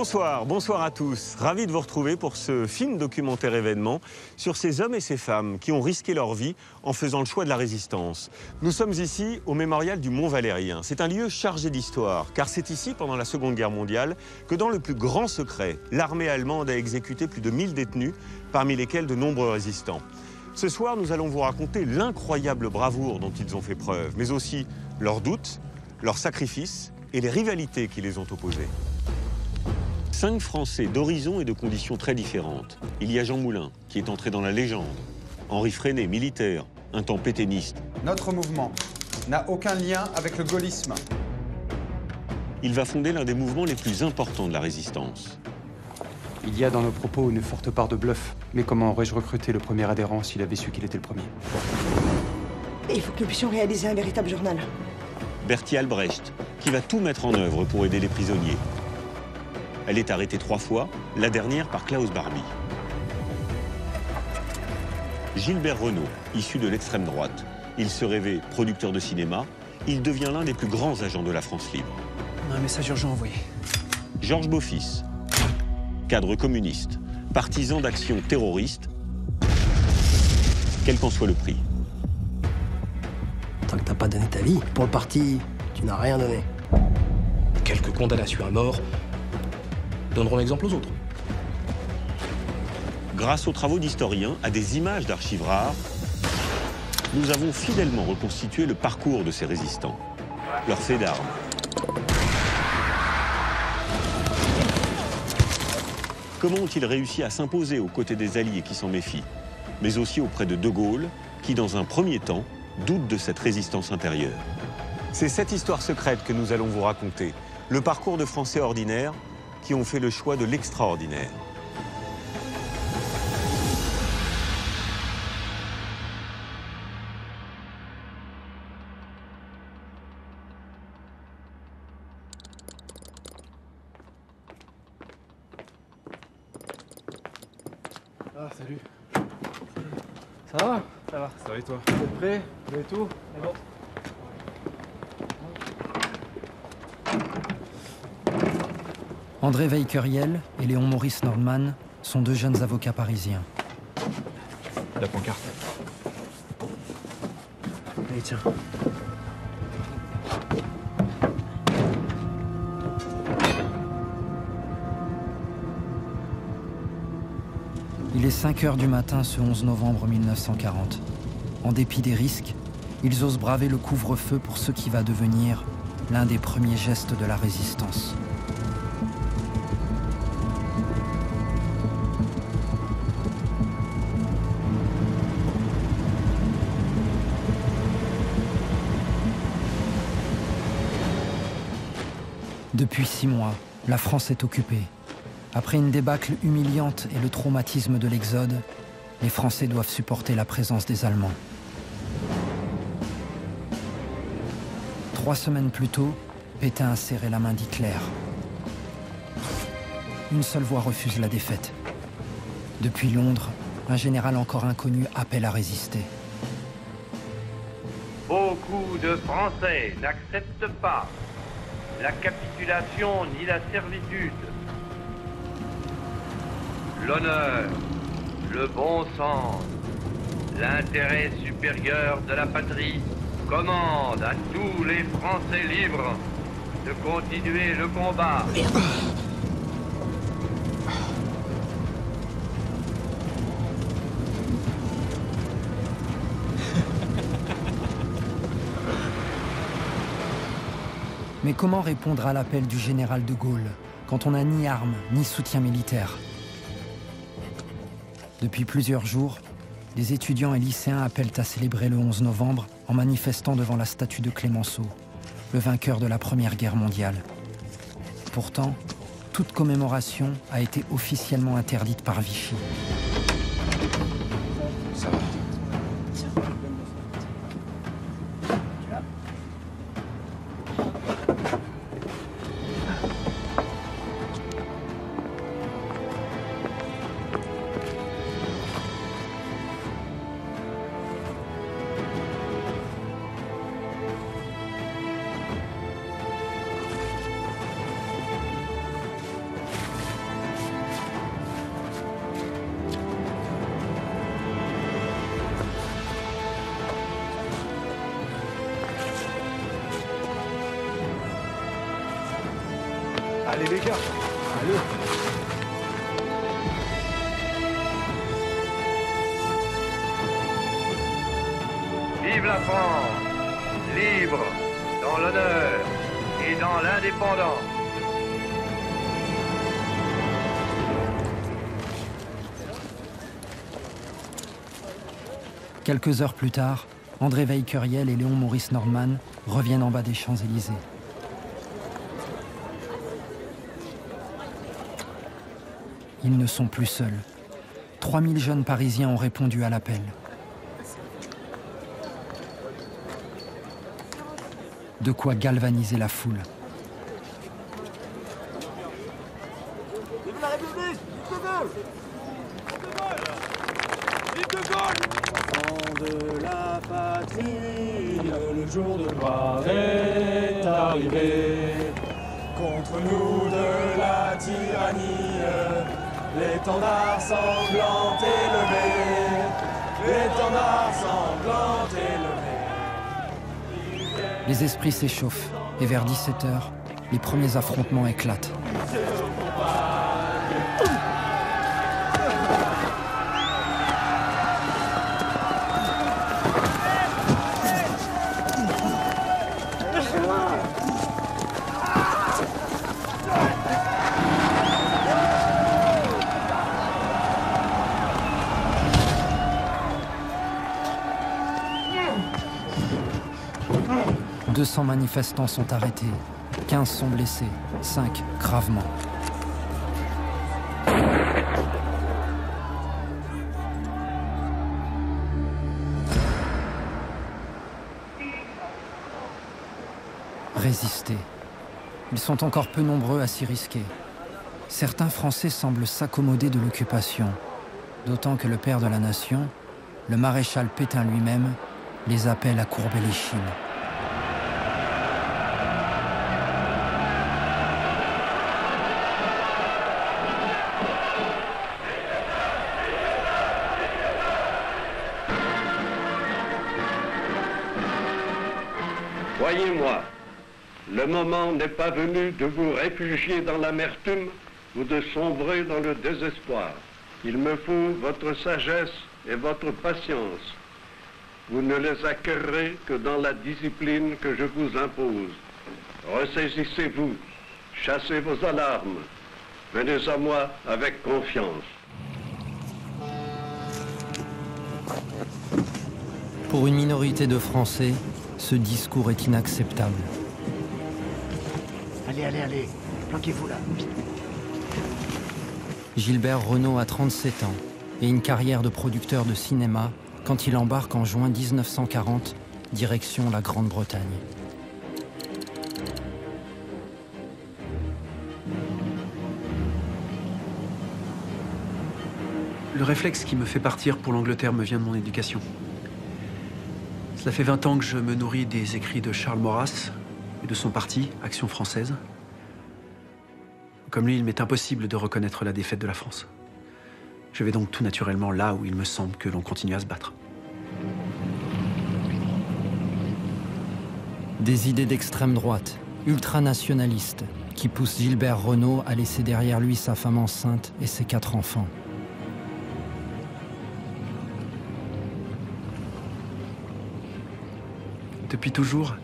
Bonsoir, bonsoir à tous. Ravi de vous retrouver pour ce film documentaire événement sur ces hommes et ces femmes qui ont risqué leur vie en faisant le choix de la résistance. Nous sommes ici au mémorial du Mont Valérien. C'est un lieu chargé d'histoire, car c'est ici, pendant la Seconde Guerre mondiale, que dans le plus grand secret, l'armée allemande a exécuté plus de 1000 détenus, parmi lesquels de nombreux résistants. Ce soir, nous allons vous raconter l'incroyable bravoure dont ils ont fait preuve, mais aussi leurs doutes, leurs sacrifices et les rivalités qui les ont opposés. Cinq Français d'horizons et de conditions très différentes. Il y a Jean Moulin, qui est entré dans la légende. Henri Freinet, militaire, un temps pétainiste. Notre mouvement n'a aucun lien avec le gaullisme. Il va fonder l'un des mouvements les plus importants de la résistance. Il y a dans nos propos une forte part de bluff. Mais comment aurais-je recruté le premier adhérent s'il avait su qu'il était le premier? Il faut que nous puissions réaliser un véritable journal. Bertie Albrecht, qui va tout mettre en œuvre pour aider les prisonniers. Elle est arrêtée trois fois, la dernière par Klaus Barbie. Gilbert Renault, issu de l'extrême droite. Il se rêvait producteur de cinéma. Il devient l'un des plus grands agents de la France libre. On a un message urgent envoyé. Georges Beaufils, cadre communiste, partisan d'actions terroristes, quel qu'en soit le prix. Tant que t'as pas donné ta vie, pour le parti, tu n'as rien donné. Quelques condamnations à mort donneront l'exemple aux autres. Grâce aux travaux d'historiens, à des images d'archives rares, nous avons fidèlement reconstitué le parcours de ces résistants, leurs faits d'armes. Comment ont-ils réussi à s'imposer aux côtés des Alliés qui s'en méfient, mais aussi auprès de De Gaulle, qui dans un premier temps doute de cette résistance intérieure? C'est cette histoire secrète que nous allons vous raconter, le parcours de Français ordinaires qui ont fait le choix de l'extraordinaire. André Weikeriel et Léon Maurice Nordman sont deux jeunes avocats parisiens. La pancarte. Allez, tiens. Il est 5 heures du matin ce 11 novembre 1940. En dépit des risques, ils osent braver le couvre-feu pour ce qui va devenir l'un des premiers gestes de la résistance. Depuis six mois, la France est occupée. Après une débâcle humiliante et le traumatisme de l'exode, les Français doivent supporter la présence des Allemands. Trois semaines plus tôt, Pétain a serré la main d'Hitler. Une seule voix refuse la défaite. Depuis Londres, un général encore inconnu appelle à résister. Beaucoup de Français n'acceptent pas la capitulation ni la servitude. L'honneur, le bon sens, l'intérêt supérieur de la patrie commandent à tous les Français libres de continuer le combat. Mais comment répondre à l'appel du général de Gaulle quand on n'a ni armes ni soutien militaire? Depuis plusieurs jours, des étudiants et lycéens appellent à célébrer le 11 novembre en manifestant devant la statue de Clémenceau, le vainqueur de la Première Guerre mondiale. Pourtant, toute commémoration a été officiellement interdite par Vichy. Quelques heures plus tard, André Veil-Curiel et Léon Maurice Norman reviennent en bas des Champs-Élysées. Ils ne sont plus seuls. 3000 jeunes Parisiens ont répondu à l'appel. De quoi galvaniser la foule. Les esprits s'échauffent et vers 17h, les premiers affrontements éclatent. « 200 manifestants sont arrêtés, 15 sont blessés, 5 gravement. Résister. Ils sont encore peu nombreux à s'y risquer. Certains Français semblent s'accommoder de l'occupation, d'autant que le père de la nation, le maréchal Pétain lui-même, les appelle à courber les chines. Moment n'est pas venu de vous réfugier dans l'amertume ou de sombrer dans le désespoir. Il me faut votre sagesse et votre patience. Vous ne les acquerrez que dans la discipline que je vous impose. Ressaisissez-vous, chassez vos alarmes, venez à moi avec confiance. Pour une minorité de Français, ce discours est inacceptable. Allez, allez, allez, planquez-vous là. Gilbert Renault a 37 ans et une carrière de producteur de cinéma quand il embarque en juin 1940, direction la Grande-Bretagne. Le réflexe qui me fait partir pour l'Angleterre me vient de mon éducation. Cela fait 20 ans que je me nourris des écrits de Charles Maurras et de son parti, Action française. Comme lui, il m'est impossible de reconnaître la défaite de la France. Je vais donc tout naturellement là où il me semble que l'on continue à se battre. Des idées d'extrême droite, ultranationalistes, qui poussent Gilbert Renault à laisser derrière lui sa femme enceinte et ses quatre enfants. Depuis toujours,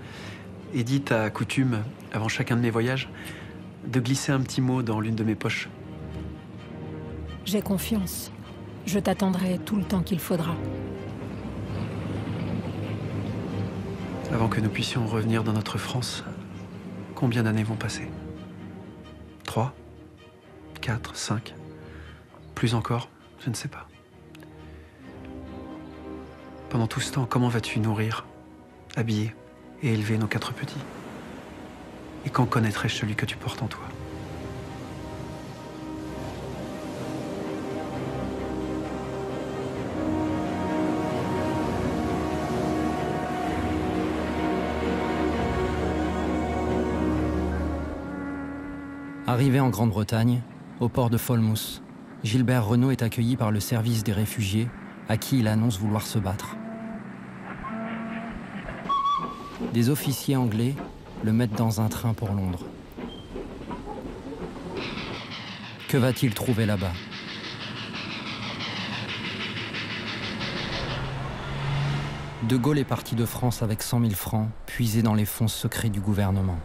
Edith a coutume, avant chacun de mes voyages, de glisser un petit mot dans l'une de mes poches. J'ai confiance. Je t'attendrai tout le temps qu'il faudra. Avant que nous puissions revenir dans notre France, combien d'années vont passer? Trois? Quatre? Cinq? Plus encore? Je ne sais pas. Pendant tout ce temps, comment vas-tu nourrir, habiller et élever nos quatre petits Et quand connaîtrai-je celui que tu portes en toi? Arrivé en Grande-Bretagne, au port de Falmouth, Gilbert Renault est accueilli par le service des réfugiés, à qui il annonce vouloir se battre. Des officiers anglais le mettent dans un train pour Londres. Que va-t-il trouver là-bas? De Gaulle est parti de France avec 100 000 francs, puisés dans les fonds secrets du gouvernement.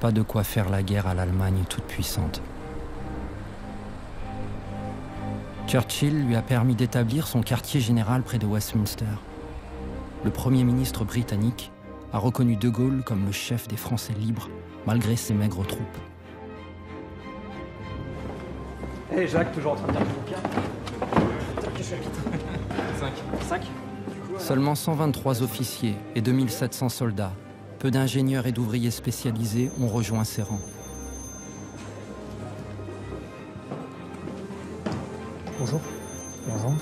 Pas de quoi faire la guerre à l'Allemagne toute puissante. Churchill lui a permis d'établir son quartier général près de Westminster. Le Premier ministre britannique a reconnu De Gaulle comme le chef des Français libres, malgré ses maigres troupes. Hé hey Jacques, toujours en train de lire le bouquin Quel chapitre 5. 5 Seulement 123 officiers et 2700 soldats, peu d'ingénieurs et d'ouvriers spécialisés ont rejoint ses rangs. Bonjour. Bonjour.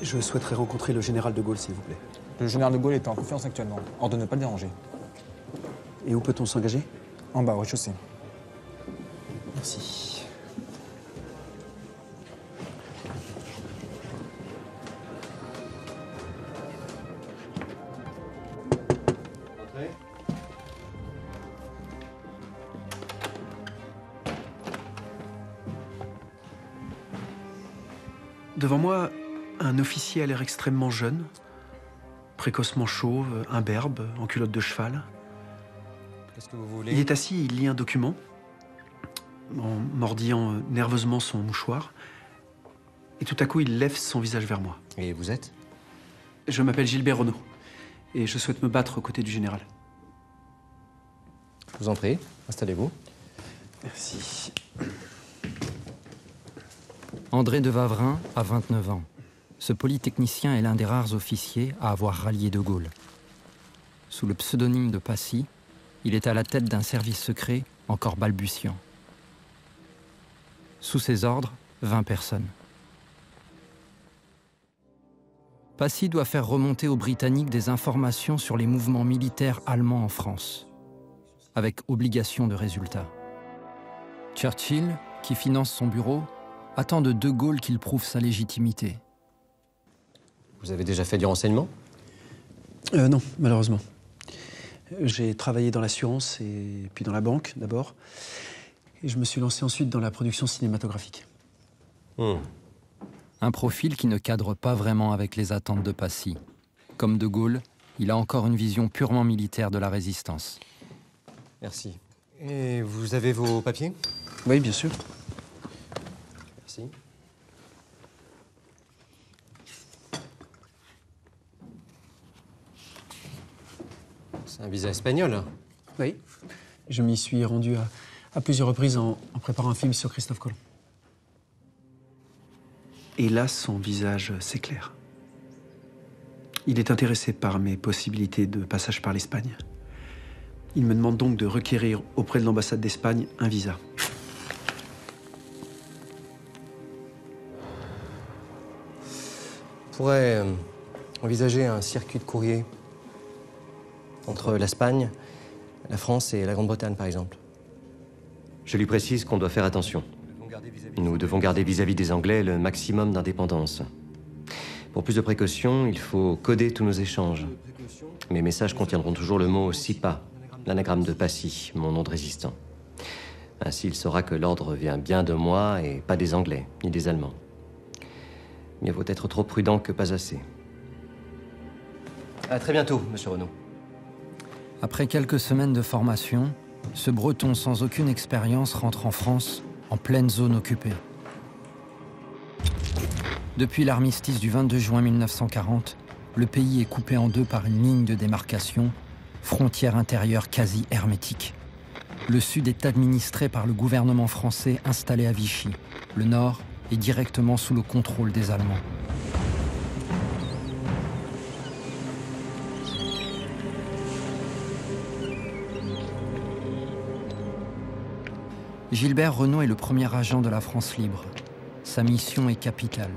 Je souhaiterais rencontrer le général de Gaulle, s'il vous plaît. Le général de Gaulle est en confiance actuellement. Ordre de ne pas le déranger. Et où peut-on s'engager? En bas, au rez-de-chaussée. Merci. Devant moi, un officier a l'air extrêmement jeune, précocement chauve, imberbe, en culotte de cheval. Qu'est-ce que vous voulez? Il est assis, il lit un document, en mordillant nerveusement son mouchoir. Et tout à coup, il lève son visage vers moi. Et vous êtes? Je m'appelle Gilbert Renaud, et je souhaite me battre aux côtés du général. Je vous en prie, installez-vous. Merci. André de Vavrin a 29 ans. Ce polytechnicien est l'un des rares officiers à avoir rallié De Gaulle. Sous le pseudonyme de Passy, il est à la tête d'un service secret encore balbutiant. Sous ses ordres, 20 personnes. Passy doit faire remonter aux Britanniques des informations sur les mouvements militaires allemands en France, avec obligation de résultat. Churchill, qui finance son bureau, attend de De Gaulle qu'il prouve sa légitimité. Vous avez déjà fait du renseignement? Euh, Non, malheureusement. J'ai travaillé dans l'assurance et puis dans la banque d'abord. Et je me suis lancé ensuite dans la production cinématographique. Hmm. Un profil qui ne cadre pas vraiment avec les attentes de Passy. Comme De Gaulle, il a encore une vision purement militaire de la résistance. Merci. Et vous avez vos papiers? Oui, bien sûr. Merci. C'est un visa espagnol. Oui. Je m'y suis rendu à, à plusieurs reprises en, en, préparant un film sur Christophe Colomb. Et là, son visage s'éclaire. Il est intéressé par mes possibilités de passage par l'Espagne. Il me demande donc de requérir auprès de l'ambassade d'Espagne un visa. On pourrait euh, envisager un circuit de courrier entre l'Espagne, la France et la Grande-Bretagne, par exemple. Je lui précise qu'on doit faire attention. Nous devons garder vis-à-vis -vis des Anglais le maximum d'indépendance. Pour plus de précautions, il faut coder tous nos échanges. Mes messages contiendront toujours le mot SIPA, l'anagramme de Passy, mon nom de résistant. Ainsi, il saura que l'ordre vient bien de moi et pas des Anglais, ni des Allemands. Mieux vaut être trop prudent que pas assez. À très bientôt, monsieur Renaud. Après quelques semaines de formation, ce Breton sans aucune expérience rentre en France en pleine zone occupée. Depuis l'armistice du 22 juin 1940, le pays est coupé en deux par une ligne de démarcation, frontière intérieure quasi hermétique. Le sud est administré par le gouvernement français installé à Vichy. Le nord est directement sous le contrôle des Allemands. Gilbert Renaud est le premier agent de la France libre. Sa mission est capitale.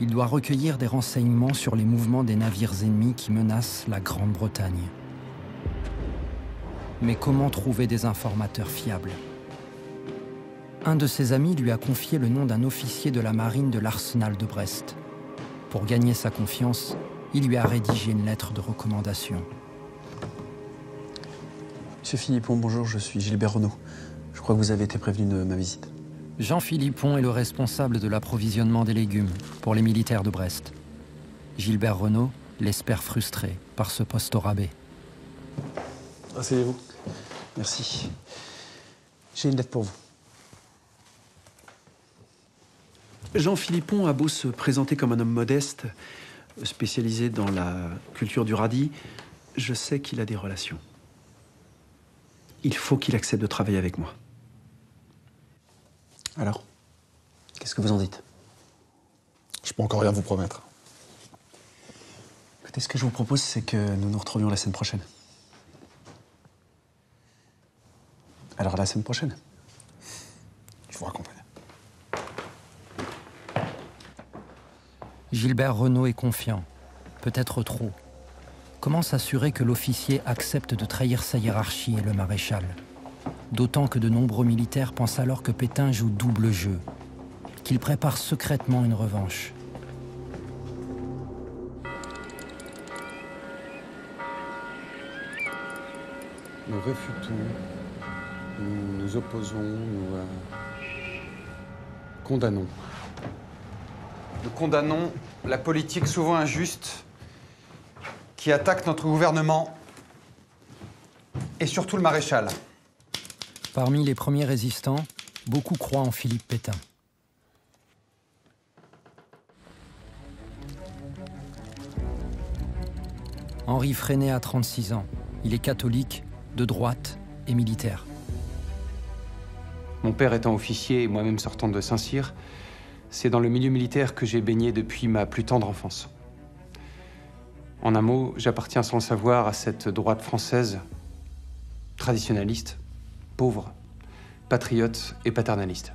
Il doit recueillir des renseignements sur les mouvements des navires ennemis qui menacent la Grande-Bretagne. Mais comment trouver des informateurs fiables? Un de ses amis lui a confié le nom d'un officier de la marine de l'arsenal de Brest. Pour gagner sa confiance, il lui a rédigé une lettre de recommandation. Monsieur Philippon, bonjour, je suis Gilbert Renaud. Je crois que vous avez été prévenu de ma visite. Jean Philippon est le responsable de l'approvisionnement des légumes pour les militaires de Brest. Gilbert Renault l'espère frustré par ce poste au rabais. Asseyez-vous. Merci. J'ai une lettre pour vous. Jean Philippon a beau se présenter comme un homme modeste, spécialisé dans la culture du radis, je sais qu'il a des relations. Il faut qu'il accepte de travailler avec moi. Alors Qu'est-ce que vous en dites? Je peux encore rien vous promettre. Écoutez, ce que je vous propose, c'est que nous nous retrouvions la semaine prochaine. Alors, à la semaine prochaine. Je vous raccompagne. Gilbert Renault est confiant, peut-être trop. Comment s'assurer que l'officier accepte de trahir sa hiérarchie et le maréchal? D'autant que de nombreux militaires pensent alors que Pétain joue double jeu, qu'il prépare secrètement une revanche. Nous réfutons, nous nous opposons, nous euh, condamnons. Nous condamnons la politique souvent injuste qui attaque notre gouvernement et surtout le maréchal. Parmi les premiers résistants, beaucoup croient en Philippe Pétain. Henri Freinet a 36 ans. Il est catholique, de droite et militaire. Mon père étant officier et moi-même sortant de Saint-Cyr, c'est dans le milieu militaire que j'ai baigné depuis ma plus tendre enfance. En un mot, j'appartiens sans le savoir à cette droite française, traditionnaliste, pauvre, patriote et paternaliste.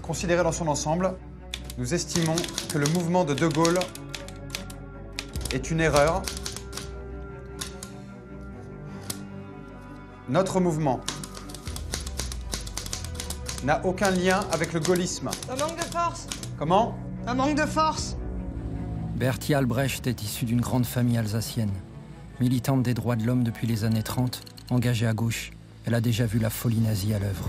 Considéré dans son ensemble, nous estimons que le mouvement de De Gaulle est une erreur. Notre mouvement n'a aucun lien avec le gaullisme. Un manque de force. Comment? Un manque de force. Bertie Albrecht est issue d'une grande famille alsacienne. Militante des droits de l'homme depuis les années 30, engagée à gauche, elle a déjà vu la folie nazie à l'œuvre.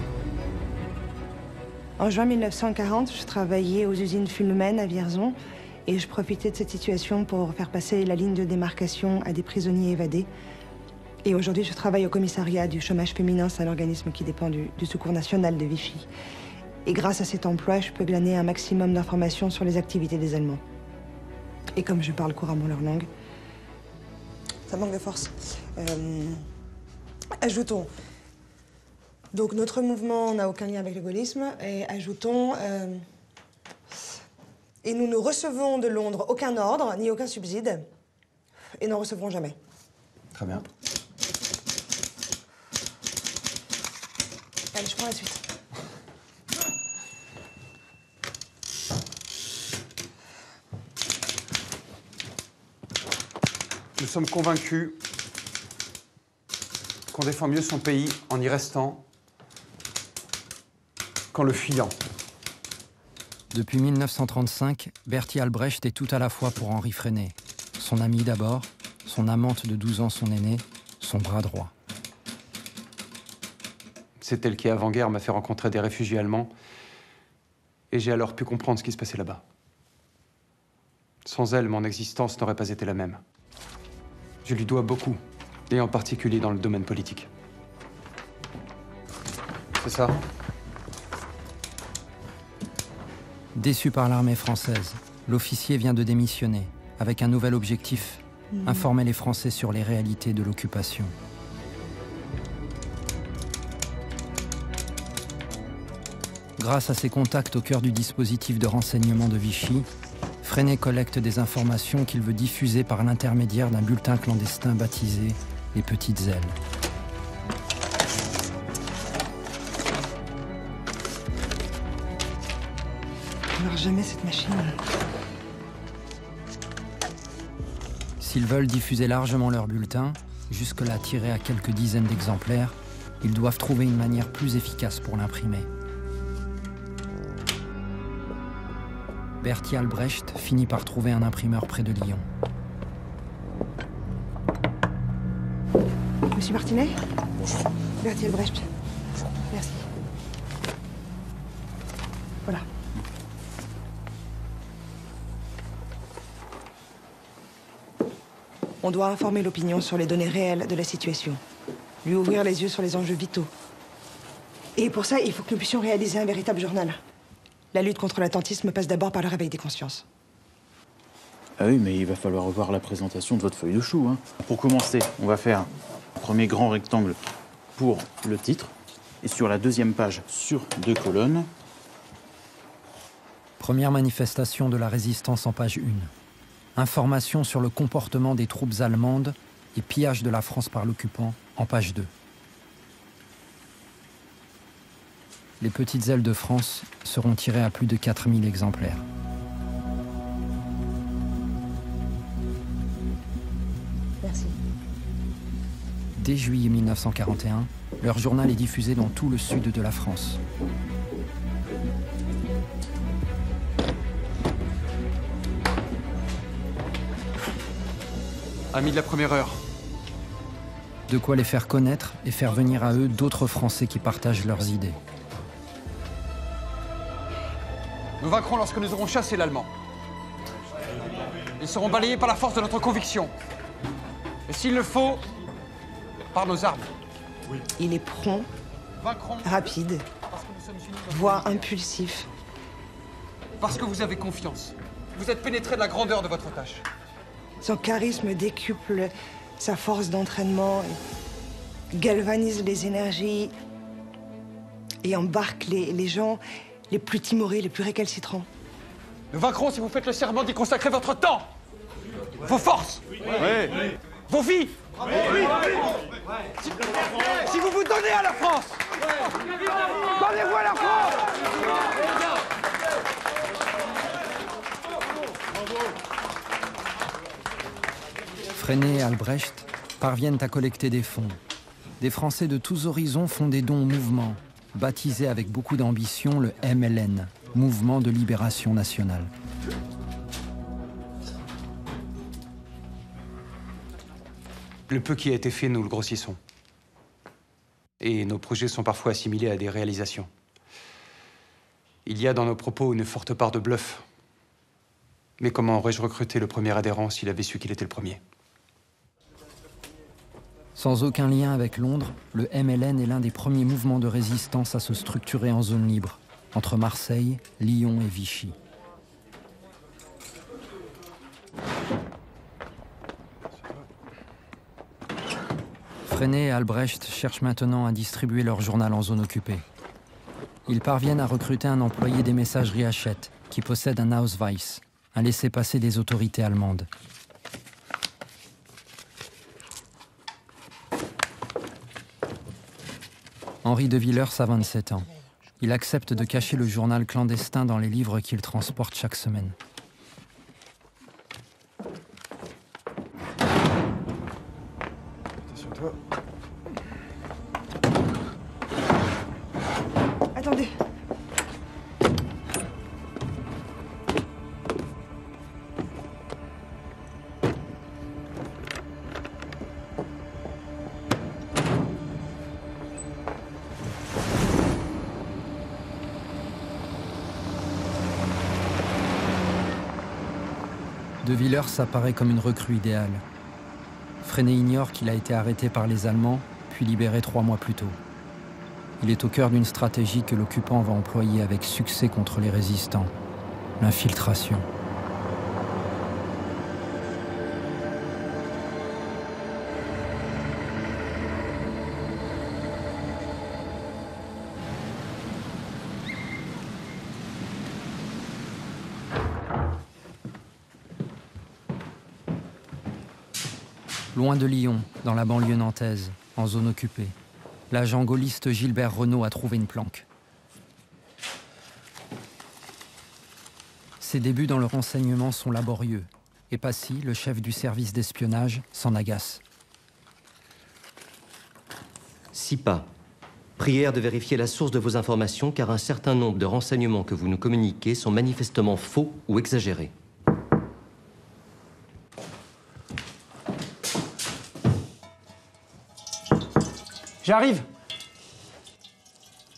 En juin 1940, je travaillais aux usines Fulmen à Vierzon et je profitais de cette situation pour faire passer la ligne de démarcation à des prisonniers évadés. Et aujourd'hui, je travaille au commissariat du chômage féminin, c'est un organisme qui dépend du, Secours national de Vichy. Et grâce à cet emploi, je peux glaner un maximum d'informations sur les activités des Allemands. Et comme je parle couramment leur langue, ça manque de force. Euh, ajoutons. Donc notre mouvement n'a aucun lien avec le gaullisme. Et ajoutons. euh, et nous ne recevons de Londres aucun ordre, ni aucun subside. Et n'en recevrons jamais. Très bien. Allez, je prends la suite. Nous sommes convaincus qu'on défend mieux son pays en y restant qu'en le fuyant. Depuis 1935, Bertie Albrecht est tout à la fois pour Henri Freinet. Son ami d'abord, son amante de 12 ans son aîné, son bras droit. C'est elle qui, avant-guerre, m'a fait rencontrer des réfugiés allemands. Et j'ai alors pu comprendre ce qui se passait là-bas. Sans elle, mon existence n'aurait pas été la même. Je lui dois beaucoup, et en particulier dans le domaine politique. C'est ça. Déçu par l'armée française, l'officier vient de démissionner avec un nouvel objectif Mhm. informer les Français sur les réalités de l'occupation. Grâce à ses contacts au cœur du dispositif de renseignement de Vichy, Freinet collecte des informations qu'il veut diffuser par l'intermédiaire d'un bulletin clandestin baptisé Petites Ailes. On jamais cette machine. S'ils veulent diffuser largement leur bulletin, jusque-là tiré à quelques dizaines d'exemplaires, ils doivent trouver une manière plus efficace pour l'imprimer. Bertie Albrecht finit par trouver un imprimeur près de Lyon. Monsieur Martinet Bonjour. Berthiel Brecht. Merci. Voilà. On doit informer l'opinion sur les données réelles de la situation. Lui ouvrir les yeux sur les enjeux vitaux. Et pour ça, il faut que nous puissions réaliser un véritable journal. La lutte contre l'attentisme passe d'abord par le réveil des consciences. Ah oui, mais il va falloir revoir la présentation de votre feuille de chou. Hein. Pour commencer, on va faire premier grand rectangle pour le titre. Et sur la deuxième page, sur deux colonnes. Première manifestation de la résistance en page 1. Information sur le comportement des troupes allemandes et pillage de la France par l'occupant en page 2. Les petites ailes de France seront tirées à plus de 4000 exemplaires. Dès juillet 1941, leur journal est diffusé dans tout le sud de la France. Amis de la première heure, De quoi les faire connaître et faire venir à eux d'autres Français qui partagent leurs idées. nous vaincrons lorsque nous aurons chassé l'Allemand. Ils seront balayés par la force de notre conviction. Et s'il le faut, par nos armes. Il est prompt, Vaincrons rapide, parce que nous sommes unis voire impulsif. Parce que vous avez confiance. Vous êtes pénétré de la grandeur de votre tâche. Son charisme décuple sa force d'entraînement, galvanise les énergies et embarque les, les gens les plus timorés, les plus récalcitrants. Nous vaincrons si vous faites le serment d'y consacrer votre temps, vos forces, vos vies. Si, vous vous donnez à la France, donnez-vous à la France. Freinet et Albrecht parviennent à collecter des fonds. Des Français de tous horizons font des dons au mouvement, baptisé avec beaucoup d'ambition le MLN, Mouvement de Libération Nationale. Le peu qui a été fait, nous le grossissons. Et nos projets sont parfois assimilés à des réalisations. Il y a dans nos propos une forte part de bluff. Mais comment aurais-je recruté le premier adhérent s'il avait su qu'il était le premier? Sans aucun lien avec Londres, le MLN est l'un des premiers mouvements de résistance à se structurer en zone libre, entre Marseille, Lyon et Vichy. Freinet et Albrecht cherchent maintenant à distribuer leur journal en zone occupée. Ils parviennent à recruter un employé des messageries Hachette, qui possède un Ausweis, un laissez-passer des autorités allemandes. Henri de Villers a 27 ans. Il accepte de cacher le journal clandestin dans les livres qu'il transporte chaque semaine. Attendez. De Villers apparaît comme une recrue idéale. Freinet ignore qu'il a été arrêté par les Allemands, puis libéré trois mois plus tôt. Il est au cœur d'une stratégie que l'occupant va employer avec succès contre les résistants, l'infiltration. De Lyon, dans la banlieue nantaise, en zone occupée, l'agent gaulliste Gilbert Renault a trouvé une planque. Ses débuts dans le renseignement sont laborieux, et Passy, le chef du service d'espionnage, s'en agace. SIPA. Prière de vérifier la source de vos informations car un certain nombre de renseignements que vous nous communiquez sont manifestement faux ou exagérés. J'arrive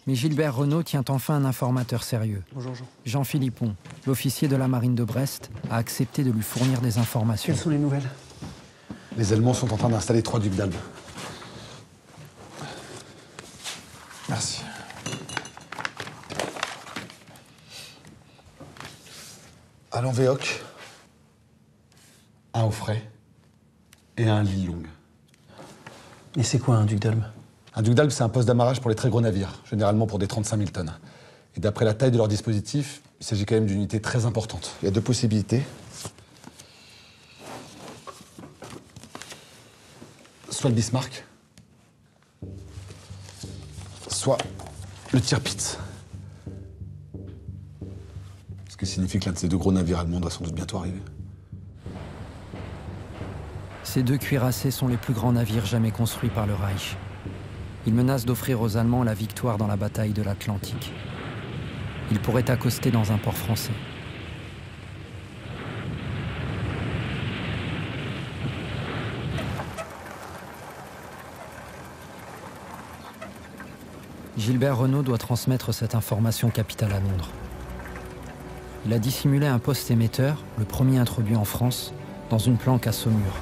Mais Gilbert Renault tient enfin un informateur sérieux. Bonjour Jean. Jean Philippon, l'officier de la marine de Brest, a accepté de lui fournir des informations. Quelles sont les nouvelles? Les Allemands sont en train d'installer trois ducs d'Albe. Merci. À l'Envéoc, un au frais et un longue. Et c'est quoi un duc d'Albe? Un duc d'Albe, c'est un poste d'amarrage pour les très gros navires, généralement pour des 35 000 tonnes. Et d'après la taille de leur dispositif, il s'agit quand même d'une unité très importante. Il y a deux possibilités. Soit le Bismarck, soit le Tirpitz. Ce qui signifie que l'un de ces deux gros navires allemands doit sans doute bientôt arriver. Ces deux cuirassés sont les plus grands navires jamais construits par le Reich. Ils menacent d'offrir aux Allemands la victoire dans la bataille de l'Atlantique. Ils pourraient accoster dans un port français. Gilbert Renault doit transmettre cette information capitale à Londres. Il a dissimulé un poste émetteur, le premier introduit en France, dans une planque à Saumur.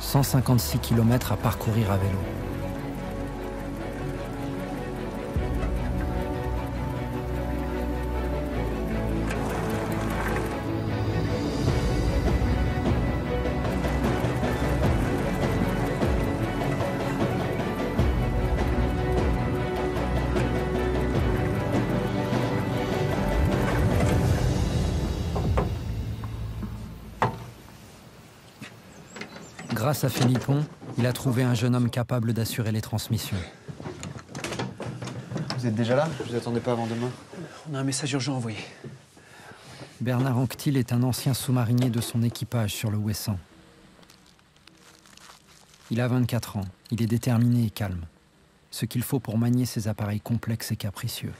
156 km à parcourir à vélo. Grâce à Philippon, il a trouvé un jeune homme capable d'assurer les transmissions. Vous êtes déjà là? Je vous attendais pas avant demain. On a un message urgent envoyé. Bernard Anctil est un ancien sous-marinier de son équipage sur le Ouessant. Il a 24 ans, il est déterminé et calme. Ce qu'il faut pour manier ces appareils complexes et capricieux.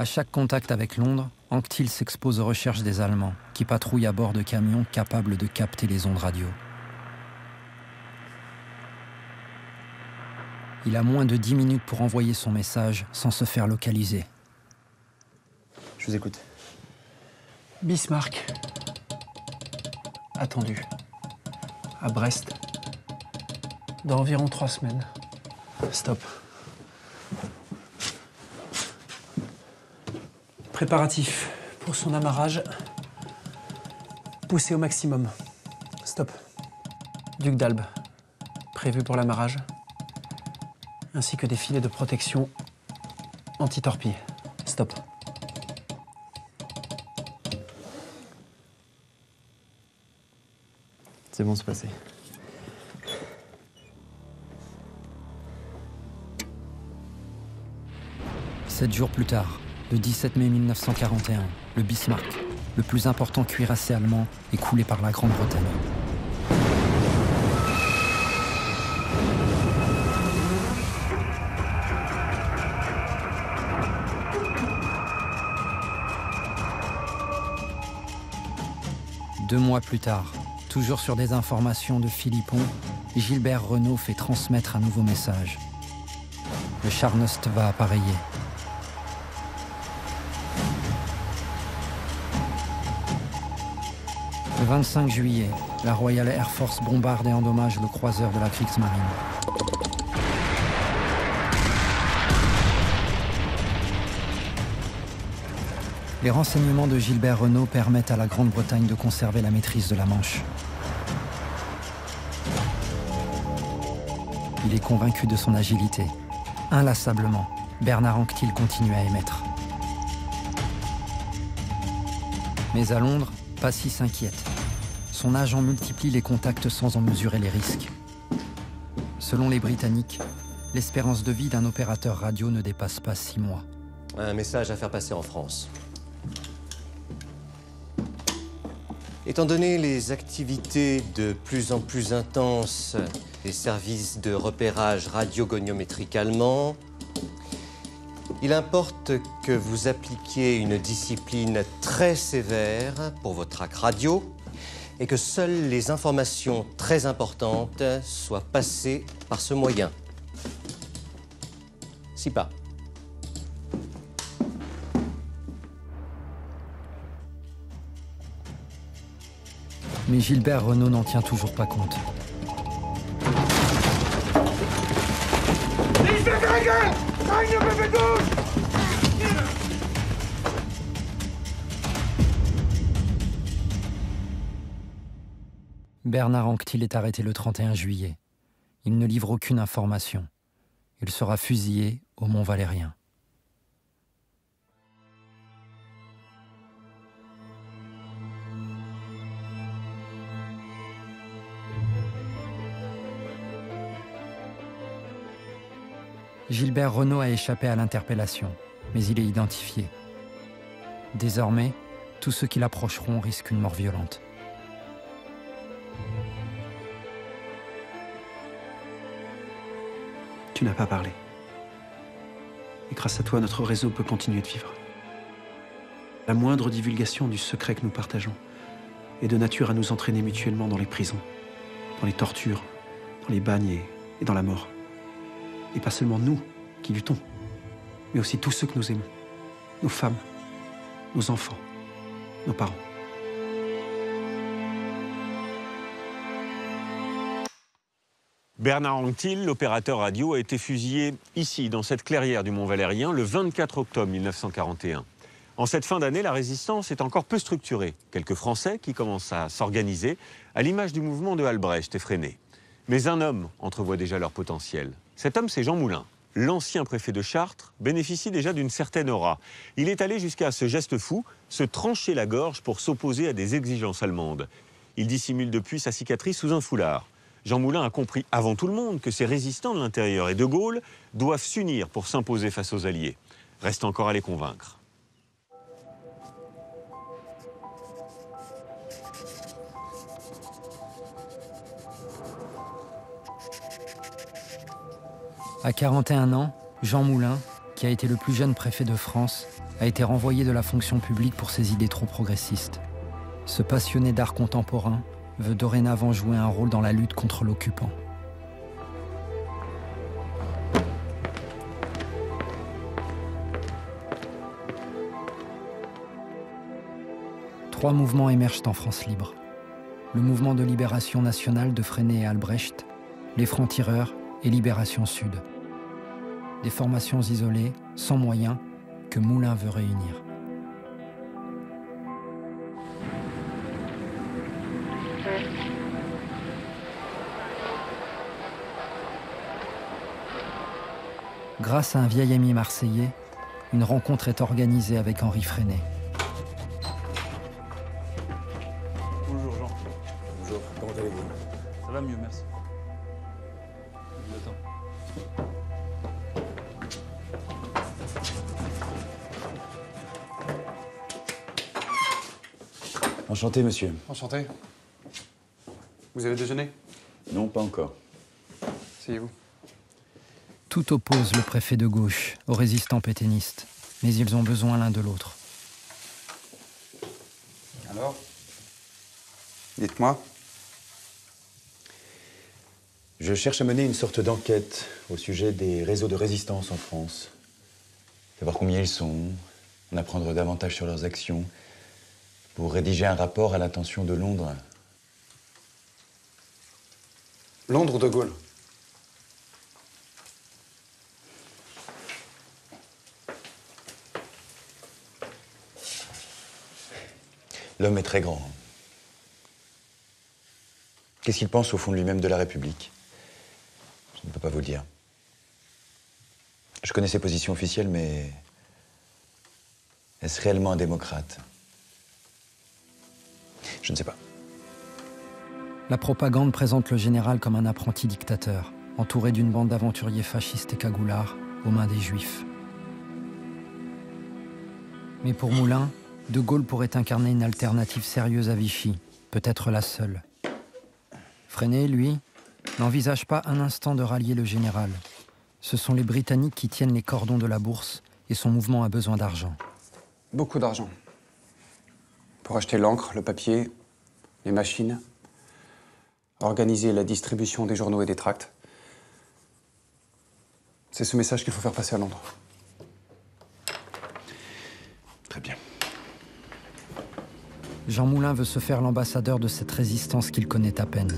À chaque contact avec Londres, Anctil s'expose aux recherches des Allemands, qui patrouillent à bord de camions capables de capter les ondes radio. Il a moins de 10 minutes pour envoyer son message sans se faire localiser. Je vous écoute. Bismarck. Attendu. À Brest. Dans environ trois semaines. Stop. Préparatif pour son amarrage. Poussé au maximum. Stop. Duc d'Albe. Prévu pour l'amarrage. Ainsi que des filets de protection anti-torpille. Stop. C'est bon, c'est passé. Sept jours plus tard, le 17 mai 1941, le Bismarck, le plus important cuirassé allemand, est coulé par la Grande-Bretagne. Deux mois plus tard, toujours sur des informations de Philippon, Gilbert Renault fait transmettre un nouveau message. Le Charnost va appareiller. 25 juillet, la Royal Air Force bombarde et endommage le croiseur de la Kriegsmarine. Les renseignements de Gilbert Renault permettent à la Grande-Bretagne de conserver la maîtrise de la Manche. Il est convaincu de son agilité. Inlassablement, Bernard Anctil continue à émettre. Mais à Londres, Passy s'inquiète. Son agent multiplie les contacts sans en mesurer les risques. Selon les Britanniques, l'espérance de vie d'un opérateur radio ne dépasse pas six mois. Un message à faire passer en France. Étant donné les activités de plus en plus intenses des services de repérage radiogoniométrique allemands, il importe que vous appliquiez une discipline très sévère pour votre track radio et que seules les informations très importantes soient passées par ce moyen. Si pas. Mais Gilbert Renault n'en tient toujours pas compte. Ich bin Regel! Reine Bewegung! Bernard Anctil est arrêté le 31 juillet. Il ne livre aucune information. Il sera fusillé au Mont Valérien. Gilbert Renault a échappé à l'interpellation, mais il est identifié. Désormais, tous ceux qui l'approcheront risquent une mort violente. Tu n'as pas parlé. Et grâce à toi, notre réseau peut continuer de vivre. La moindre divulgation du secret que nous partageons est de nature à nous entraîner mutuellement dans les prisons, dans les tortures, dans les bagnes et, et dans la mort. Et pas seulement nous qui luttons, mais aussi tous ceux que nous aimons. Nos femmes, nos enfants, nos parents. Bernard Anctil, l'opérateur radio, a été fusillé ici, dans cette clairière du Mont Valérien, le 24 octobre 1941. En cette fin d'année, la résistance est encore peu structurée. Quelques Français qui commencent à s'organiser, à l'image du mouvement de Albrecht effréné. Mais un homme entrevoit déjà leur potentiel. Cet homme, c'est Jean Moulin. L'ancien préfet de Chartres bénéficie déjà d'une certaine aura. Il est allé jusqu'à ce geste fou, se trancher la gorge pour s'opposer à des exigences allemandes. Il dissimule depuis sa cicatrice sous un foulard. Jean Moulin a compris avant tout le monde que ces résistants de l'intérieur et de Gaulle doivent s'unir pour s'imposer face aux Alliés. Reste encore à les convaincre. À 41 ans, Jean Moulin, qui a été le plus jeune préfet de France, a été renvoyé de la fonction publique pour ses idées trop progressistes. Ce passionné d'art contemporain veut dorénavant jouer un rôle dans la lutte contre l'occupant. Trois mouvements émergent en France libre. Le mouvement de libération nationale de Freinet et Albrecht, les francs-tireurs et Libération Sud. Des formations isolées, sans moyens, que Moulin veut réunir. Grâce à un vieil ami marseillais, une rencontre est organisée avec Henri Freinet. Bonjour Jean. Bonjour, comment allez-vous? Ça va mieux, merci. Je vous attends. Enchanté, monsieur. Enchanté. Vous avez déjeuné? Non, pas encore. Asseyez-vous. Tout oppose le préfet de gauche aux résistants pétainistes, mais ils ont besoin l'un de l'autre. Alors Dites-moi. Je cherche à mener une sorte d'enquête au sujet des réseaux de résistance en France. Savoir combien ils sont, en apprendre davantage sur leurs actions, pour rédiger un rapport à l'attention de Londres. Londres ou De Gaulle L'homme est très grand. Qu'est-ce qu'il pense au fond de lui-même de la République? Je ne peux pas vous le dire. Je connais ses positions officielles, mais est-ce réellement un démocrate? Je ne sais pas. La propagande présente le général comme un apprenti dictateur, entouré d'une bande d'aventuriers fascistes et cagoulards aux mains des juifs. Mais pour Moulin, De Gaulle pourrait incarner une alternative sérieuse à Vichy, peut-être la seule. Freinet, lui, n'envisage pas un instant de rallier le général. Ce sont les Britanniques qui tiennent les cordons de la bourse et son mouvement a besoin d'argent. Beaucoup d'argent. Pour acheter l'encre, le papier, les machines, organiser la distribution des journaux et des tracts. C'est ce message qu'il faut faire passer à Londres. Très bien. Jean Moulin veut se faire l'ambassadeur de cette résistance qu'il connaît à peine.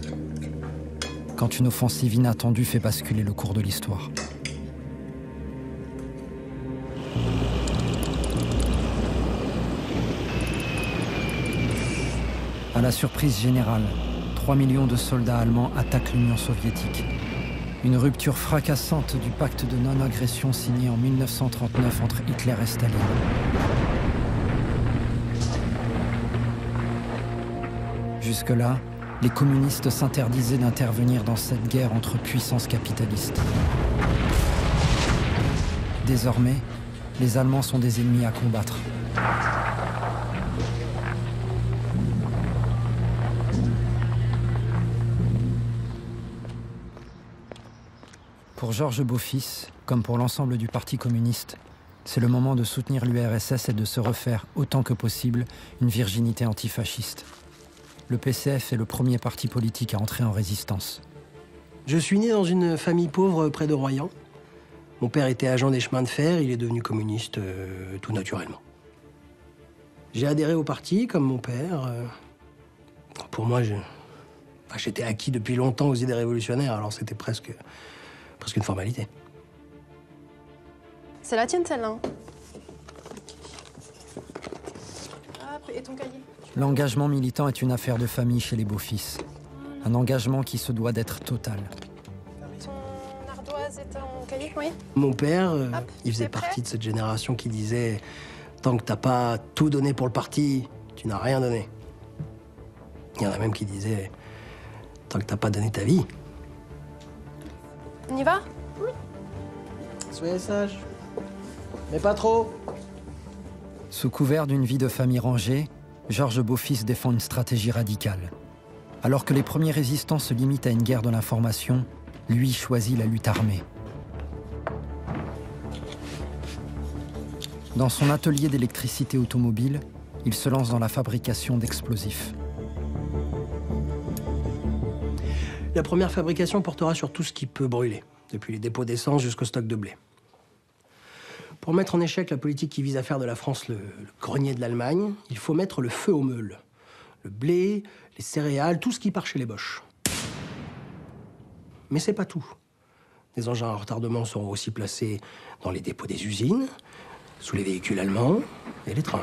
Quand une offensive inattendue fait basculer le cours de l'histoire. À la surprise générale, 3 millions de soldats allemands attaquent l'Union soviétique. Une rupture fracassante du pacte de non-agression signé en 1939 entre Hitler et Staline. Jusque-là, les communistes s'interdisaient d'intervenir dans cette guerre entre puissances capitalistes. Désormais, les Allemands sont des ennemis à combattre. Pour Georges Beaufils, comme pour l'ensemble du Parti communiste, c'est le moment de soutenir l'URSS et de se refaire autant que possible une virginité antifasciste. Le PCF est le premier parti politique à entrer en résistance. Je suis né dans une famille pauvre près de Royan. Mon père était agent des chemins de fer, il est devenu communiste euh, tout naturellement. J'ai adhéré au parti comme mon père. euh, pour moi, je- enfin, j'étais acquis depuis longtemps aux idées révolutionnaires, alors c'était presque, presque une formalité. C'est la tienne celle-là. hein Hop, et ton cahier? L'engagement militant est une affaire de famille chez les beaux-fils. Un engagement qui se doit d'être total. Ton ardoise et ton cahier, oui Mon père, euh, Hop, il faisait partie de cette génération qui disait Tant que t'as pas tout donné pour le parti, tu n'as rien donné. Il y en a même qui disaient Tant que t'as pas donné ta vie. On y va? Soyez sage. Mais pas trop. Sous couvert d'une vie de famille rangée, Georges Beaufils défend une stratégie radicale. Alors que les premiers résistants se limitent à une guerre de l'information, lui choisit la lutte armée. Dans son atelier d'électricité automobile, il se lance dans la fabrication d'explosifs. La première fabrication portera sur tout ce qui peut brûler, depuis les dépôts d'essence jusqu'au stock de blé. Pour mettre en échec la politique qui vise à faire de la France le, grenier de l'Allemagne, il faut mettre le feu aux meules. Le blé, les céréales, tout ce qui part chez les Boches. Mais c'est pas tout. Des engins à retardement seront aussi placés dans les dépôts des usines, sous les véhicules allemands et les trains.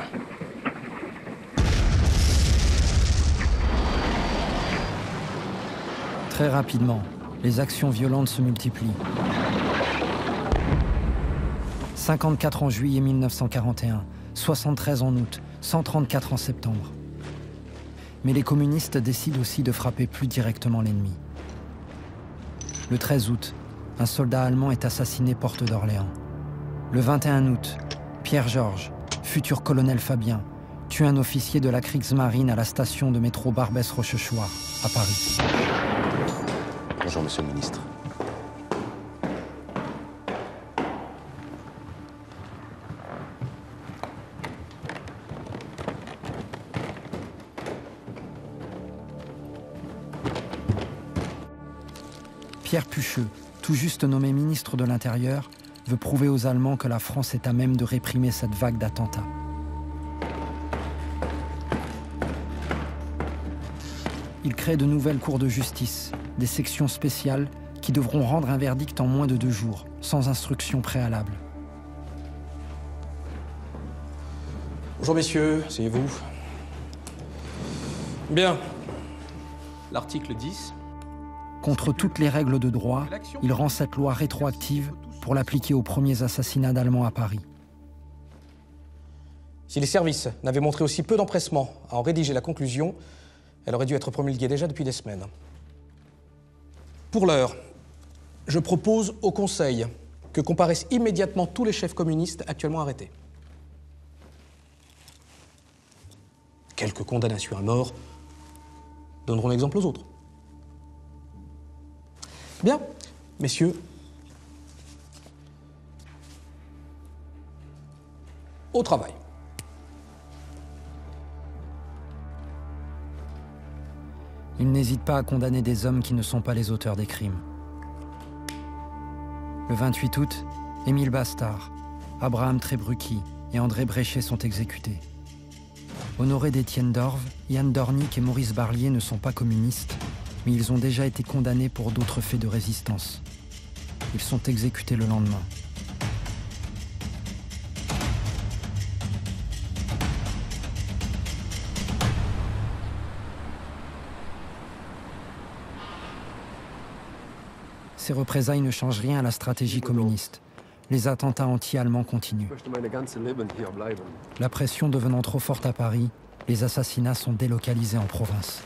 Très rapidement, les actions violentes se multiplient. 54 en juillet 1941, 73 en août, 134 en septembre. Mais les communistes décident aussi de frapper plus directement l'ennemi. Le 13 août, un soldat allemand est assassiné porte d'Orléans. Le 21 août, Pierre Georges, futur colonel Fabien, tue un officier de la Kriegsmarine à la station de métro Barbès-Rochechouart, à Paris. Bonjour, monsieur le ministre. Tout juste nommé ministre de l'Intérieur, veut prouver aux Allemands que la France est à même de réprimer cette vague d'attentats. Il crée de nouvelles cours de justice, des sections spéciales qui devront rendre un verdict en moins de deux jours, sans instruction préalable. Bonjour messieurs, asseyez-vous. Bien. L'article 10. Contre toutes les règles de droit, il rend cette loi rétroactive pour l'appliquer aux premiers assassinats d'Allemands à Paris. Si les services n'avaient montré aussi peu d'empressement à en rédiger la conclusion, elle aurait dû être promulguée déjà depuis des semaines. Pour l'heure, je propose au Conseil que comparaissent immédiatement tous les chefs communistes actuellement arrêtés. Quelques condamnations à mort donneront l'exemple aux autres. Bien, messieurs. Au travail. Il n'hésite pas à condamner des hommes qui ne sont pas les auteurs des crimes. Le 28 août, Émile Bastard, Abraham Trebrucki et André Bréchet sont exécutés. Honoré d'Étienne d'Orve, Yann Dornick et Maurice Barlier ne sont pas communistes, mais ils ont déjà été condamnés pour d'autres faits de résistance. Ils sont exécutés le lendemain. Ces représailles ne changent rien à la stratégie communiste. Les attentats anti-allemands continuent. La pression devenant trop forte à Paris, les assassinats sont délocalisés en province.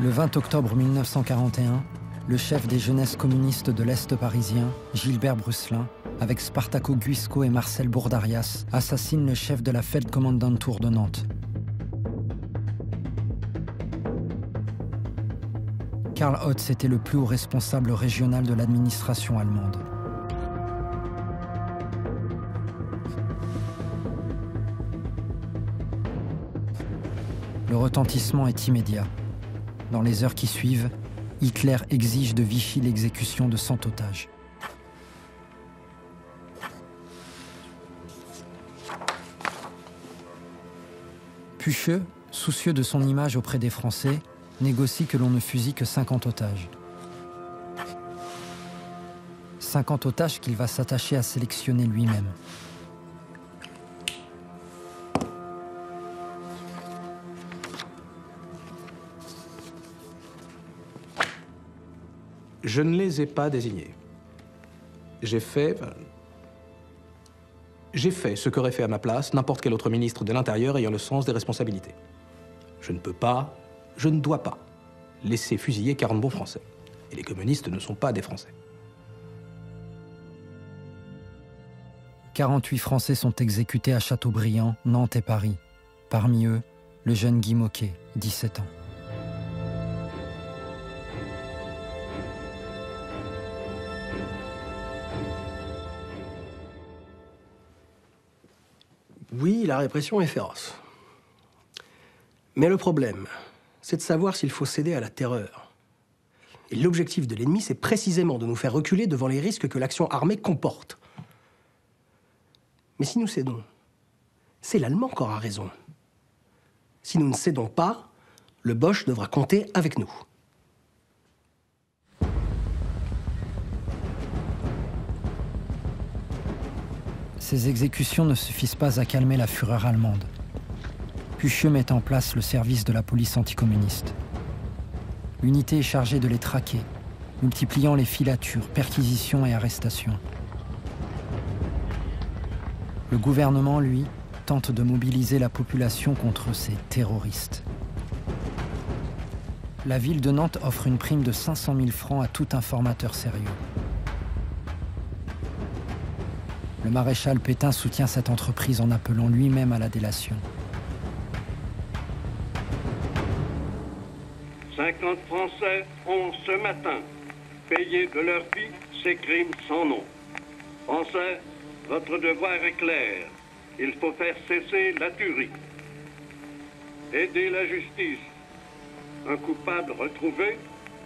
Le 20 octobre 1941, le chef des jeunesses communistes de l'Est parisien, Gilbert Brusselin, avec Spartaco Guisco et Marcel Bourdarias, assassine le chef de la Feldkommandantur de Nantes. Karl Hotz était le plus haut responsable régional de l'administration allemande. Retentissement est immédiat. Dans les heures qui suivent, Hitler exige de Vichy l'exécution de 100 otages. Pucheux, soucieux de son image auprès des Français, négocie que l'on ne fusille que 50 otages. 50 otages qu'il va s'attacher à sélectionner lui-même. Je ne les ai pas désignés. J'ai fait. J'ai fait ce qu'aurait fait à ma place n'importe quel autre ministre de l'Intérieur ayant le sens des responsabilités. Je ne peux pas, je ne dois pas laisser fusiller 40 bons Français. Et les communistes ne sont pas des Français. 48 Français sont exécutés à Châteaubriand, Nantes et Paris. Parmi eux, le jeune Guy Moquet, 17 ans. Oui, la répression est féroce. Mais le problème, c'est de savoir s'il faut céder à la terreur. Et l'objectif de l'ennemi, c'est précisément de nous faire reculer devant les risques que l'action armée comporte. Mais si nous cédons, c'est l'Allemand qui aura raison. Si nous ne cédons pas, le Bosch devra compter avec nous. Ces exécutions ne suffisent pas à calmer la fureur allemande. Pucheux met en place le service de la police anticommuniste. L'unité est chargée de les traquer, multipliant les filatures, perquisitions et arrestations. Le gouvernement, lui, tente de mobiliser la population contre ces terroristes. La ville de Nantes offre une prime de 500 000 francs à tout informateur sérieux. Le maréchal Pétain soutient cette entreprise en appelant lui-même à la délation. 50 Français ont ce matin payé de leur vie ces crimes sans nom. Français, votre devoir est clair. Il faut faire cesser la tuerie. Aider la justice. Un coupable retrouvé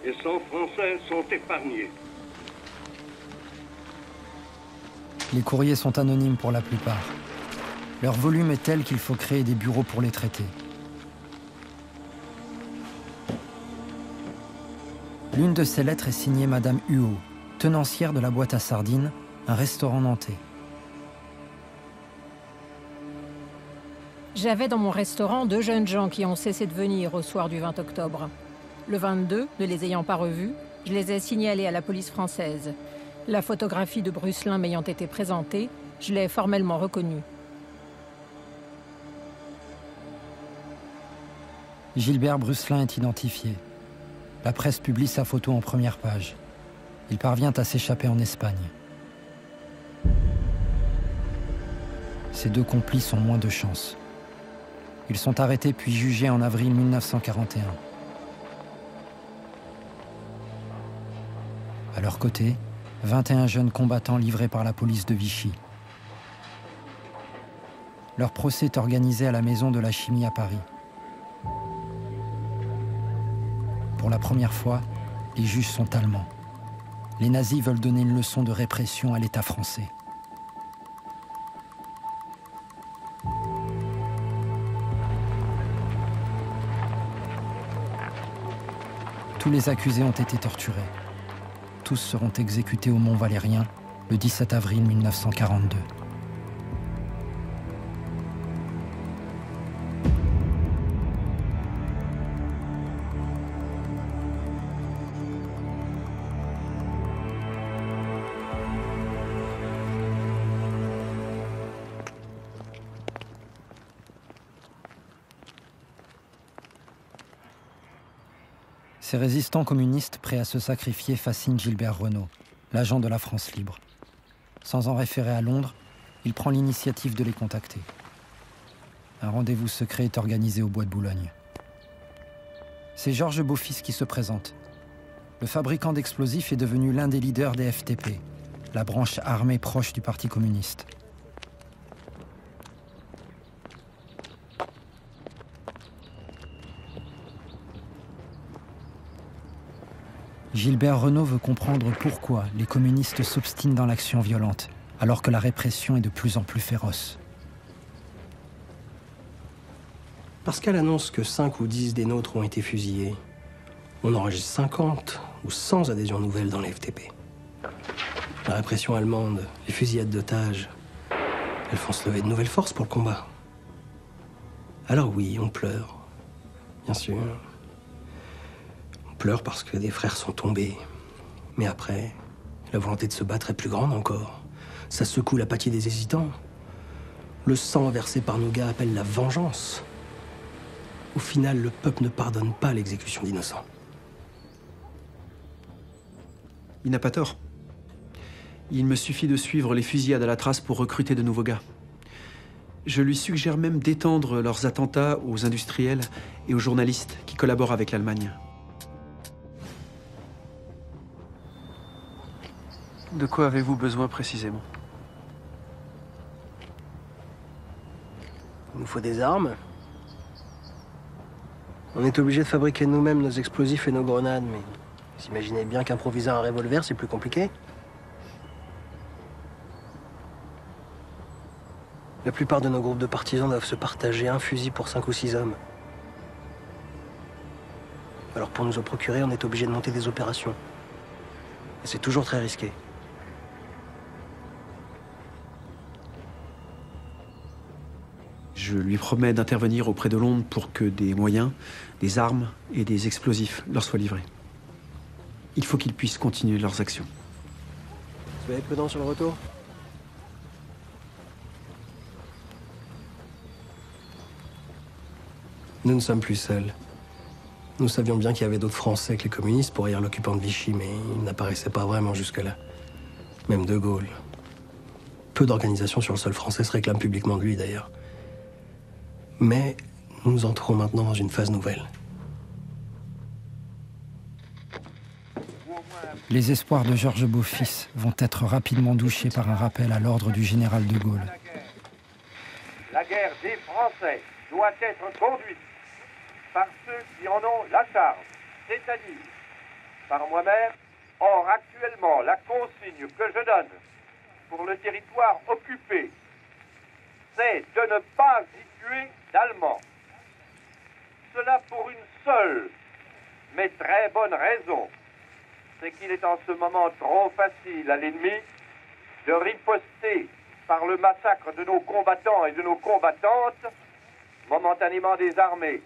et 100 Français sont épargnés. Les courriers sont anonymes pour la plupart. Leur volume est tel qu'il faut créer des bureaux pour les traiter. L'une de ces lettres est signée Madame Huot, tenancière de la boîte à sardines, un restaurant nantais. J'avais dans mon restaurant deux jeunes gens qui ont cessé de venir au soir du 20 octobre. Le 22, ne les ayant pas revus, je les ai signalés à la police française. La photographie de Brucelin m'ayant été présentée, je l'ai formellement reconnue. Gilbert Brucelin est identifié. La presse publie sa photo en première page. Il parvient à s'échapper en Espagne. Ces deux complices ont moins de chance. Ils sont arrêtés puis jugés en avril 1941. À leur côté, 21 jeunes combattants livrés par la police de Vichy. Leur procès est organisé à la Maison de la Chimie à Paris. Pour la première fois, Les juges sont allemands. Les nazis veulent donner une leçon de répression à l'État français. Tous les accusés ont été torturés. Tous seront exécutés au Mont Valérien le 17 avril 1942. Ces résistants communistes prêts à se sacrifier fascinent Gilbert Renault, l'agent de la France libre. Sans en référer à Londres, il prend l'initiative de les contacter. Un rendez-vous secret est organisé au bois de Boulogne. C'est Georges Beaufils qui se présente. Le fabricant d'explosifs est devenu l'un des leaders des FTP, la branche armée proche du Parti communiste. Gilbert Renault veut comprendre pourquoi les communistes s'obstinent dans l'action violente, alors que la répression est de plus en plus féroce. Parce qu'à l'annonce que 5 ou 10 des nôtres ont été fusillés, on enregistre 50 ou 100 adhésions nouvelles dans les FTP. La répression allemande, les fusillades d'otages, elles font se lever de nouvelles forces pour le combat. Alors oui, on pleure, bien sûr. Pleure parce que des frères sont tombés. Mais après, la volonté de se battre est plus grande encore. Ça secoue l'apathie des hésitants. Le sang versé par nos gars appelle la vengeance. Au final, le peuple ne pardonne pas l'exécution d'innocents. Il n'a pas tort. Il me suffit de suivre les fusillades à la trace pour recruter de nouveaux gars. Je lui suggère même d'étendre leurs attentats aux industriels et aux journalistes qui collaborent avec l'Allemagne. De quoi avez-vous besoin précisément Il nous faut des armes. On est obligé de fabriquer nous-mêmes nos explosifs et nos grenades, mais vous imaginez bien qu'improviser un revolver, c'est plus compliqué. La plupart de nos groupes de partisans doivent se partager un fusil pour cinq ou six hommes. Alors pour nous en procurer, on est obligé de monter des opérations. Et c'est toujours très risqué. Je lui promets d'intervenir auprès de Londres pour que des moyens, des armes et des explosifs leur soient livrés. Il faut qu'ils puissent continuer leurs actions. Soyez prudent sur le retour? Nous ne sommes plus seuls. Nous savions bien qu'il y avait d'autres Français que les communistes pour ailleurs l'occupant de Vichy, mais ils n'apparaissaient pas vraiment jusque-là. Même De Gaulle. Peu d'organisations sur le sol français se réclament publiquement de lui, d'ailleurs. Mais nous entrons maintenant dans une phase nouvelle. Les espoirs de Georges Beaufils vont être rapidement douchés par un rappel à l'ordre du général de Gaulle. La guerre des Français doit être conduite par ceux qui en ont la charge, c'est-à-dire par moi-même. Or, actuellement, la consigne que je donne pour le territoire occupé, c'est de ne pas y tuer d'Allemands. Cela pour une seule, mais très bonne raison. C'est qu'il est en ce moment trop facile à l'ennemi de riposter par le massacre de nos combattants et de nos combattantes, momentanément désarmés.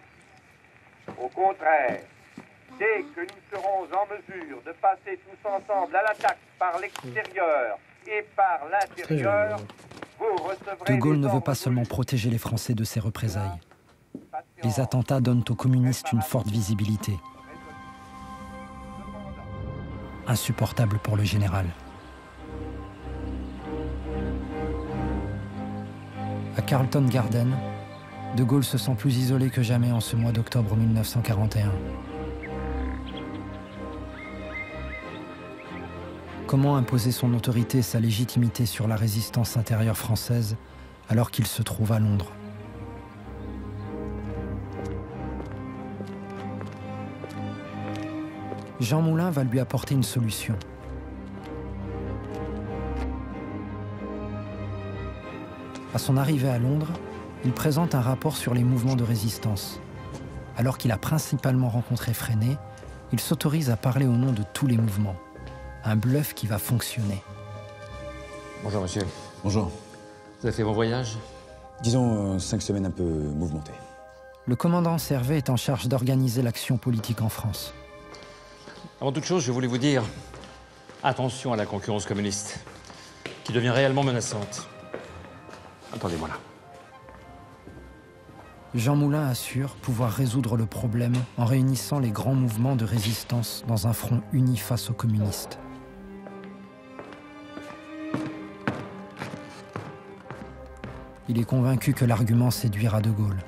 Au contraire, dès que nous serons en mesure de passer tous ensemble à l'attaque par l'extérieur et par l'intérieur. De Gaulle ne veut pas seulement protéger les Français de ces représailles. Les attentats donnent aux communistes une forte visibilité. Insupportable pour le général. À Carlton Garden, De Gaulle se sent plus isolé que jamais en ce mois d'octobre 1941. Comment imposer son autorité et sa légitimité sur la résistance intérieure française alors qu'il se trouve à Londres? Jean Moulin va lui apporter une solution. À son arrivée à Londres, il présente un rapport sur les mouvements de résistance. Alors qu'il a principalement rencontré Freinet, il s'autorise à parler au nom de tous les mouvements. Un bluff qui va fonctionner. Bonjour monsieur. Bonjour. Vous avez fait bon voyage Disons euh, cinq semaines un peu mouvementées. Le commandant Servet est en charge d'organiser l'action politique en France. Avant toute chose, je voulais vous dire attention à la concurrence communiste, qui devient réellement menaçante. Attendez-moi là. Jean Moulin assure pouvoir résoudre le problème en réunissant les grands mouvements de résistance dans un front uni face aux communistes. Il est convaincu que l'argument séduira De Gaulle.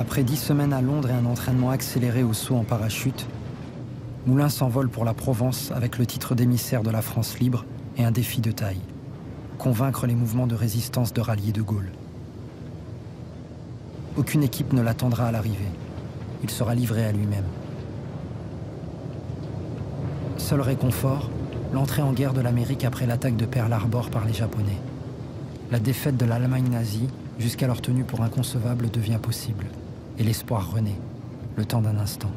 Après dix semaines à Londres et un entraînement accéléré au saut en parachute, Moulin s'envole pour la Provence avec le titre d'émissaire de la France libre et un défi de taille convaincre les mouvements de résistance de rallier de Gaulle. Aucune équipe ne l'attendra à l'arrivée. Il sera livré à lui-même. Seul réconfort, l'entrée en guerre de l'Amérique après l'attaque de Pearl Harbor par les Japonais. La défaite de l'Allemagne nazie, jusqu'alors tenue pour inconcevable, devient possible. Et l'espoir renaît, le temps d'un instant.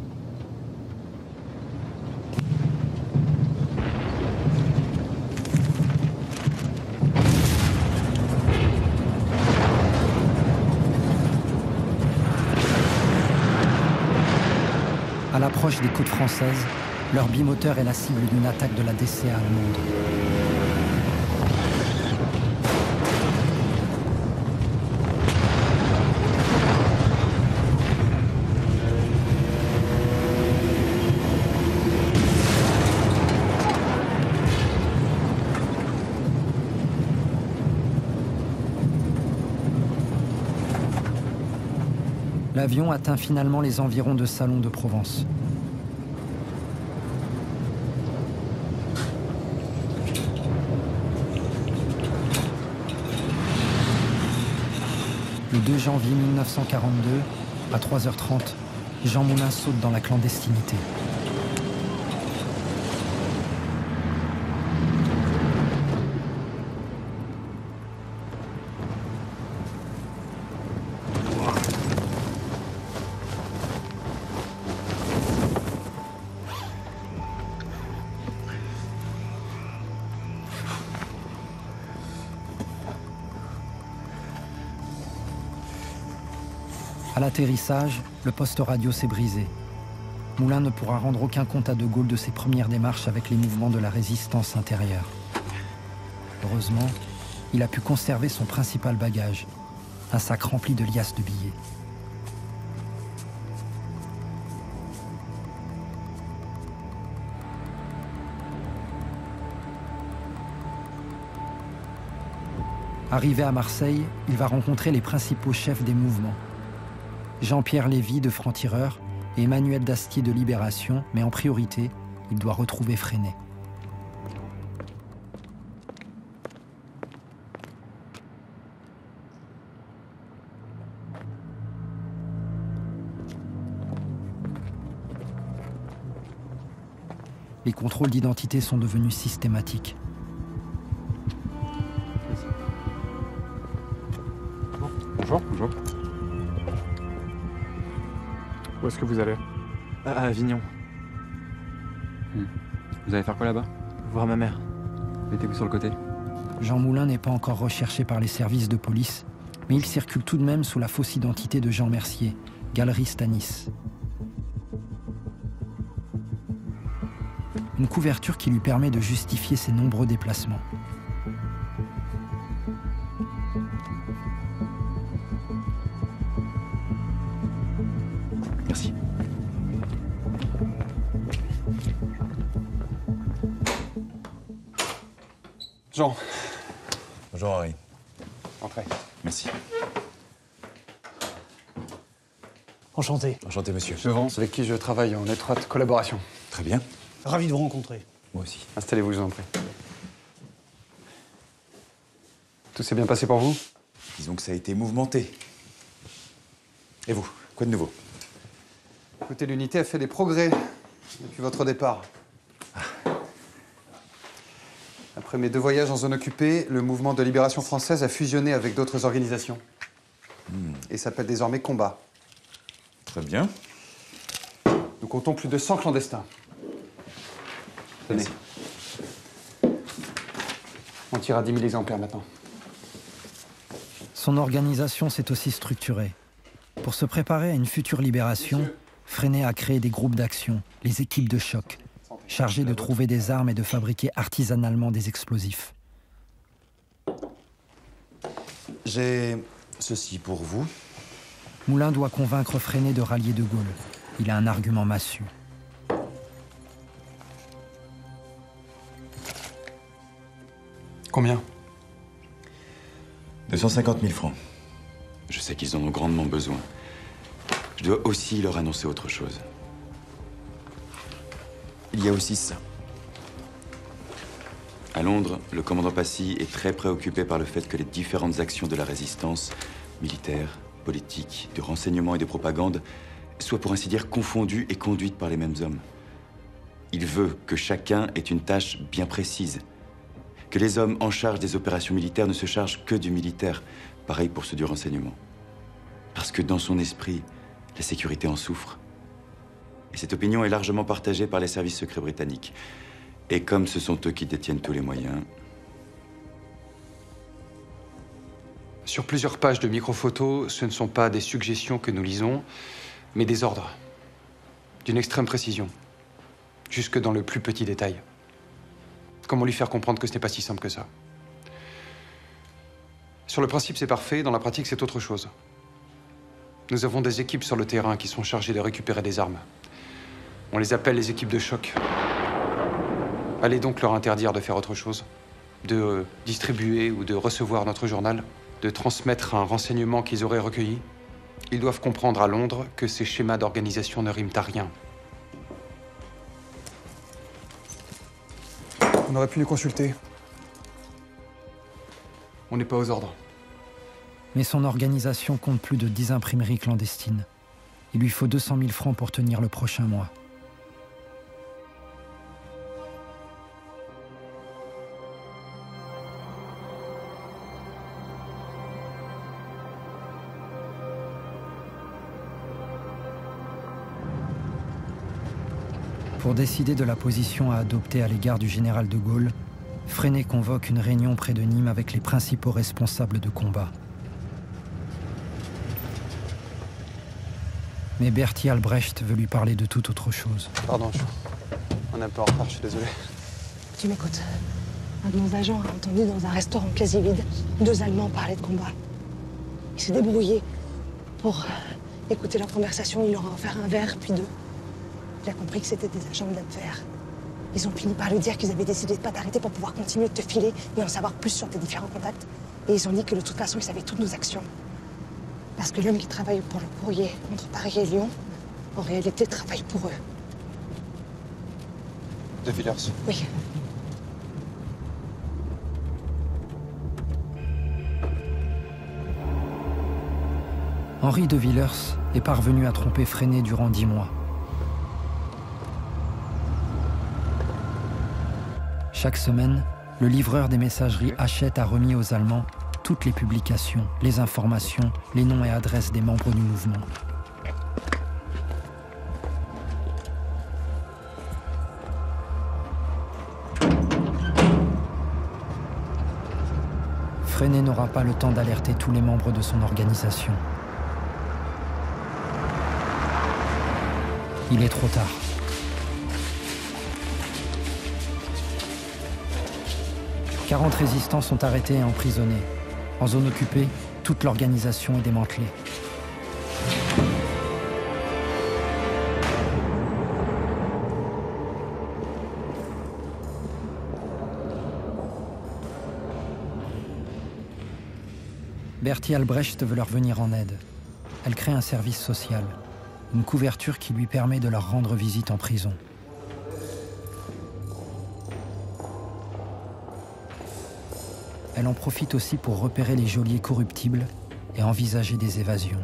À l'approche des côtes françaises, leur bimoteur est la cible d'une attaque de la DCA allemande. L'avion atteint finalement les environs de Salon de Provence. Le 2 janvier 1942, à 3h30, Jean Moulin saute dans la clandestinité. À l'atterrissage, le poste radio s'est brisé. Moulin ne pourra rendre aucun compte à De Gaulle de ses premières démarches avec les mouvements de la résistance intérieure. Heureusement, il a pu conserver son principal bagage, un sac rempli de liasses de billets. Arrivé à Marseille, il va rencontrer les principaux chefs des mouvements. Jean-Pierre Lévy de Franc-Tireur et Emmanuel Dastier de Libération, mais en priorité, il doit retrouver Freinet. Les contrôles d'identité sont devenus systématiques. Où est-ce que vous allez À Avignon. Hmm. Vous allez faire quoi là-bas? Voir ma mère. Mettez-vous sur le côté. Jean Moulin n'est pas encore recherché par les services de police, mais il circule tout de même sous la fausse identité de Jean Mercier, galeriste à Nice. Une couverture qui lui permet de justifier ses nombreux déplacements. Merci. Jean. Bonjour Henri. Entrez. Merci. Enchanté. Enchanté, monsieur. Je Vance, avec qui je travaille en étroite collaboration. Très bien. Ravi de vous rencontrer. Moi aussi. Installez-vous, je vous en prie. Tout s'est bien passé pour vous? Disons que ça a été mouvementé. Et vous, quoi de nouveau? Écoutez, l'unité a fait des progrès depuis votre départ. Après mes deux voyages en zone occupée, le mouvement de libération française a fusionné avec d'autres organisations. Et s'appelle désormais Combat. Très bien. Nous comptons plus de 100 clandestins. Tenez. On tire à 10 000 exemplaires maintenant. Son organisation s'est aussi structurée. Pour se préparer à une future libération, Freinet a créé des groupes d'action, les équipes de choc, chargées de trouver des armes et de fabriquer artisanalement des explosifs. J'ai ceci pour vous. Moulin doit convaincre Freinet de rallier De Gaulle. Il a un argument massu. Combien? 250 000 francs. Je sais qu'ils en ont grandement besoin. Je dois aussi leur annoncer autre chose. Il y a aussi ça. À Londres, le commandant Passy est très préoccupé par le fait que les différentes actions de la résistance, militaire, politique, de renseignement et de propagande, soient pour ainsi dire confondues et conduites par les mêmes hommes. Il veut que chacun ait une tâche bien précise. Que les hommes en charge des opérations militaires ne se chargent que du militaire. Pareil pour ceux du renseignement. Parce que dans son esprit, la sécurité en souffre. Et cette opinion est largement partagée par les services secrets britanniques. Et comme ce sont eux qui détiennent tous les moyens, Sur plusieurs pages de microphotos, ce ne sont pas des suggestions que nous lisons, mais des ordres. D'une extrême précision. Jusque dans le plus petit détail. Comment lui faire comprendre que ce n'est pas si simple que ça? Sur le principe, c'est parfait. Dans la pratique, c'est autre chose. Nous avons des équipes sur le terrain qui sont chargées de récupérer des armes. On les appelle les équipes de choc. Allez donc leur interdire de faire autre chose. De distribuer ou de recevoir notre journal. De transmettre un renseignement qu'ils auraient recueilli. Ils doivent comprendre à Londres que ces schémas d'organisation ne riment à rien. On aurait pu nous consulter. On n'est pas aux ordres. Mais son organisation compte plus de 10 imprimeries clandestines. Il lui faut 200 000 francs pour tenir le prochain mois. Pour décider de la position à adopter à l'égard du général de Gaulle, Freinet convoque une réunion près de Nîmes avec les principaux responsables de combat. Mais Bertie Albrecht veut lui parler de toute autre chose. Pardon, je... on est un peu en retard, je suis désolé. Tu m'écoutes. Un de nos agents a entendu dans un restaurant quasi vide deux Allemands parler de combat. Il s'est débrouillé pour euh, écouter leur conversation. Il leur a offert un verre, puis deux. Il a compris que c'était des agents de l'affaire. Ils ont fini par lui dire qu'ils avaient décidé de pas t'arrêter pour pouvoir continuer de te filer et en savoir plus sur tes différents contacts. Et ils ont dit que de toute façon, ils savaient toutes nos actions. Parce que l'homme qui travaille pour le courrier entre Paris et Lyon, en réalité, travaille pour eux. De Villers. Oui. Henri de Villers est parvenu à tromper Freinet durant dix mois. Chaque semaine, le livreur des messageries Hachette a remis aux Allemands toutes les publications, les informations, les noms et adresses des membres du mouvement. Freinet n'aura pas le temps d'alerter tous les membres de son organisation. Il est trop tard. Quarante résistants sont arrêtés et emprisonnés. En zone occupée, toute l'organisation est démantelée. Bertie Albrecht veut leur venir en aide. Elle crée un service social. une couverture qui lui permet de leur rendre visite en prison. Elle en profite aussi pour repérer les geôliers corruptibles et envisager des évasions.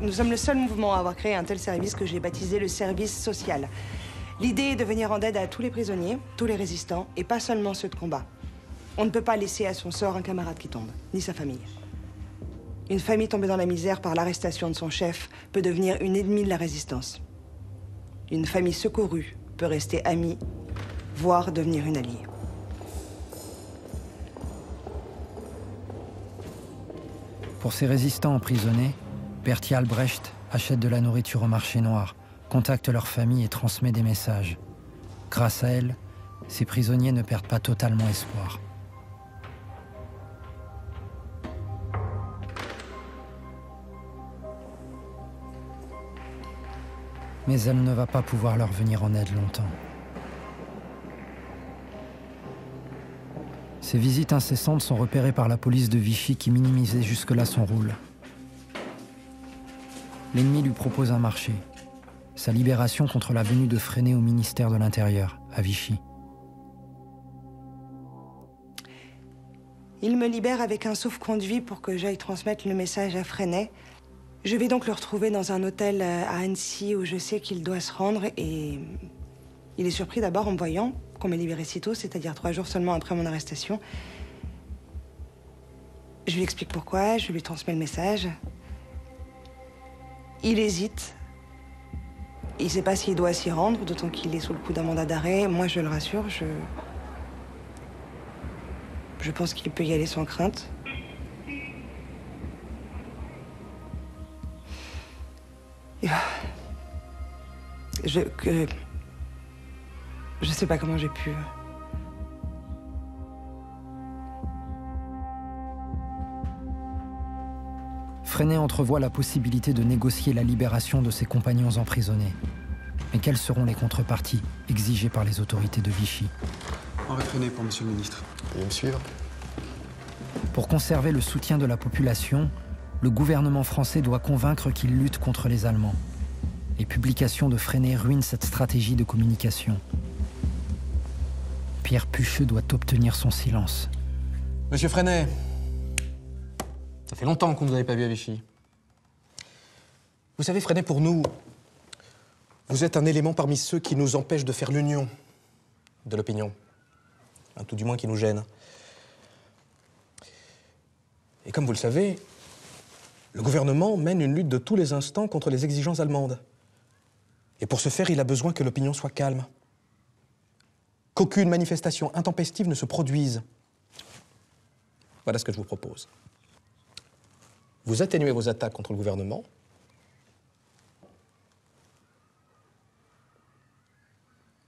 Nous sommes le seul mouvement à avoir créé un tel service que j'ai baptisé le service social. L'idée est de venir en aide à tous les prisonniers, tous les résistants, et pas seulement ceux de combat. On ne peut pas laisser à son sort un camarade qui tombe, ni sa famille. Une famille tombée dans la misère par l'arrestation de son chef peut devenir une ennemie de la résistance. Une famille secourue peut rester amie, voire devenir une alliée. Pour ces résistants emprisonnés, Bertie Albrecht achète de la nourriture au marché noir, contacte leur famille et transmet des messages. Grâce à elle, ces prisonniers ne perdent pas totalement espoir. Mais elle ne va pas pouvoir leur venir en aide longtemps. Ces visites incessantes sont repérées par la police de Vichy qui minimisait jusque-là son rôle. L'ennemi lui propose un marché, sa libération contre la venue de Freinet au ministère de l'Intérieur, à Vichy. Il me libère avec un sauf-conduit pour que j'aille transmettre le message à Freinet. Je vais donc le retrouver dans un hôtel euh, à Annecy où je sais qu'il doit se rendre et il est surpris d'abord en me voyant qu'on m'ait libéré si tôt, c'est-à-dire trois jours seulement après mon arrestation. Je lui explique pourquoi, je lui transmets le message. Il hésite. Il ne sait pas s'il doit s'y rendre, d'autant qu'il est sous le coup d'un mandat d'arrêt. Moi, je le rassure, je. Je pense qu'il peut y aller sans crainte. Je. Que... Je sais pas comment j'ai pu. Freinet entrevoit la possibilité de négocier la libération de ses compagnons emprisonnés. Mais quelles seront les contreparties exigées par les autorités de Vichy? Henri Freinet pour Monsieur le Ministre. Veuillez me suivre Pour conserver le soutien de la population, le gouvernement français doit convaincre qu'il lutte contre les Allemands. Les publications de Freinet ruinent cette stratégie de communication. Pierre Pucheux doit obtenir son silence. Monsieur Freinet, ça fait longtemps qu'on ne vous avait pas vu à Vichy. Vous savez, Freinet, pour nous, vous êtes un élément parmi ceux qui nous empêchent de faire l'union de l'opinion. Un tout du moins qui nous gêne. Et comme vous le savez, le gouvernement mène une lutte de tous les instants contre les exigences allemandes. Et pour ce faire, il a besoin que l'opinion soit calme. Qu'aucune manifestation intempestive ne se produise. Voilà ce que je vous propose. Vous atténuez vos attaques contre le gouvernement.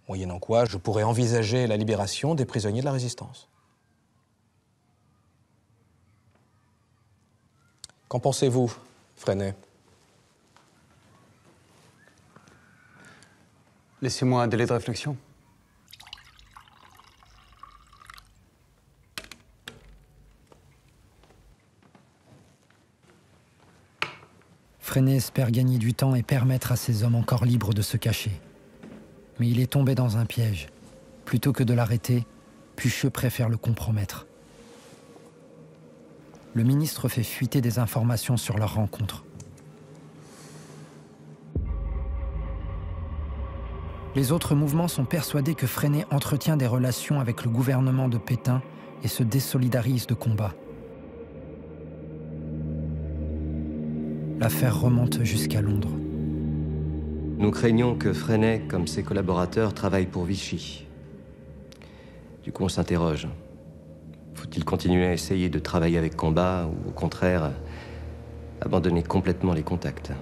Moyennant quoi, je pourrais envisager la libération des prisonniers de la résistance. Qu'en pensez-vous, Freinet? Laissez-moi un délai de réflexion. Freinet espère gagner du temps et permettre à ces hommes encore libres de se cacher. Mais il est tombé dans un piège. Plutôt que de l'arrêter, Pucheux préfère le compromettre. Le ministre fait fuiter des informations sur leur rencontre. Les autres mouvements sont persuadés que Freinet entretient des relations avec le gouvernement de Pétain et se désolidarise de combat. L'affaire remonte jusqu'à Londres. Nous craignons que Freinet, comme ses collaborateurs, travaillent pour Vichy. Du coup, on s'interroge. Faut-il continuer à essayer de travailler avec Combat ou au contraire abandonner complètement les contacts?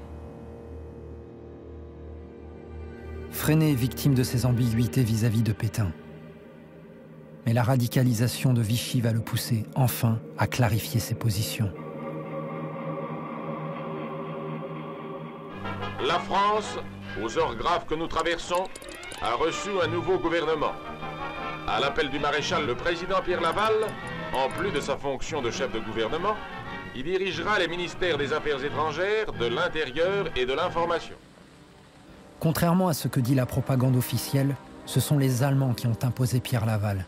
Freinet est victime de ses ambiguïtés vis-à-vis de Pétain. Mais la radicalisation de Vichy va le pousser enfin à clarifier ses positions. La France, aux heures graves que nous traversons, a reçu un nouveau gouvernement. À l'appel du maréchal, le président Pierre Laval, en plus de sa fonction de chef de gouvernement, il dirigera les ministères des Affaires étrangères, de l'Intérieur et de l'Information. Contrairement à ce que dit la propagande officielle, ce sont les Allemands qui ont imposé Pierre Laval.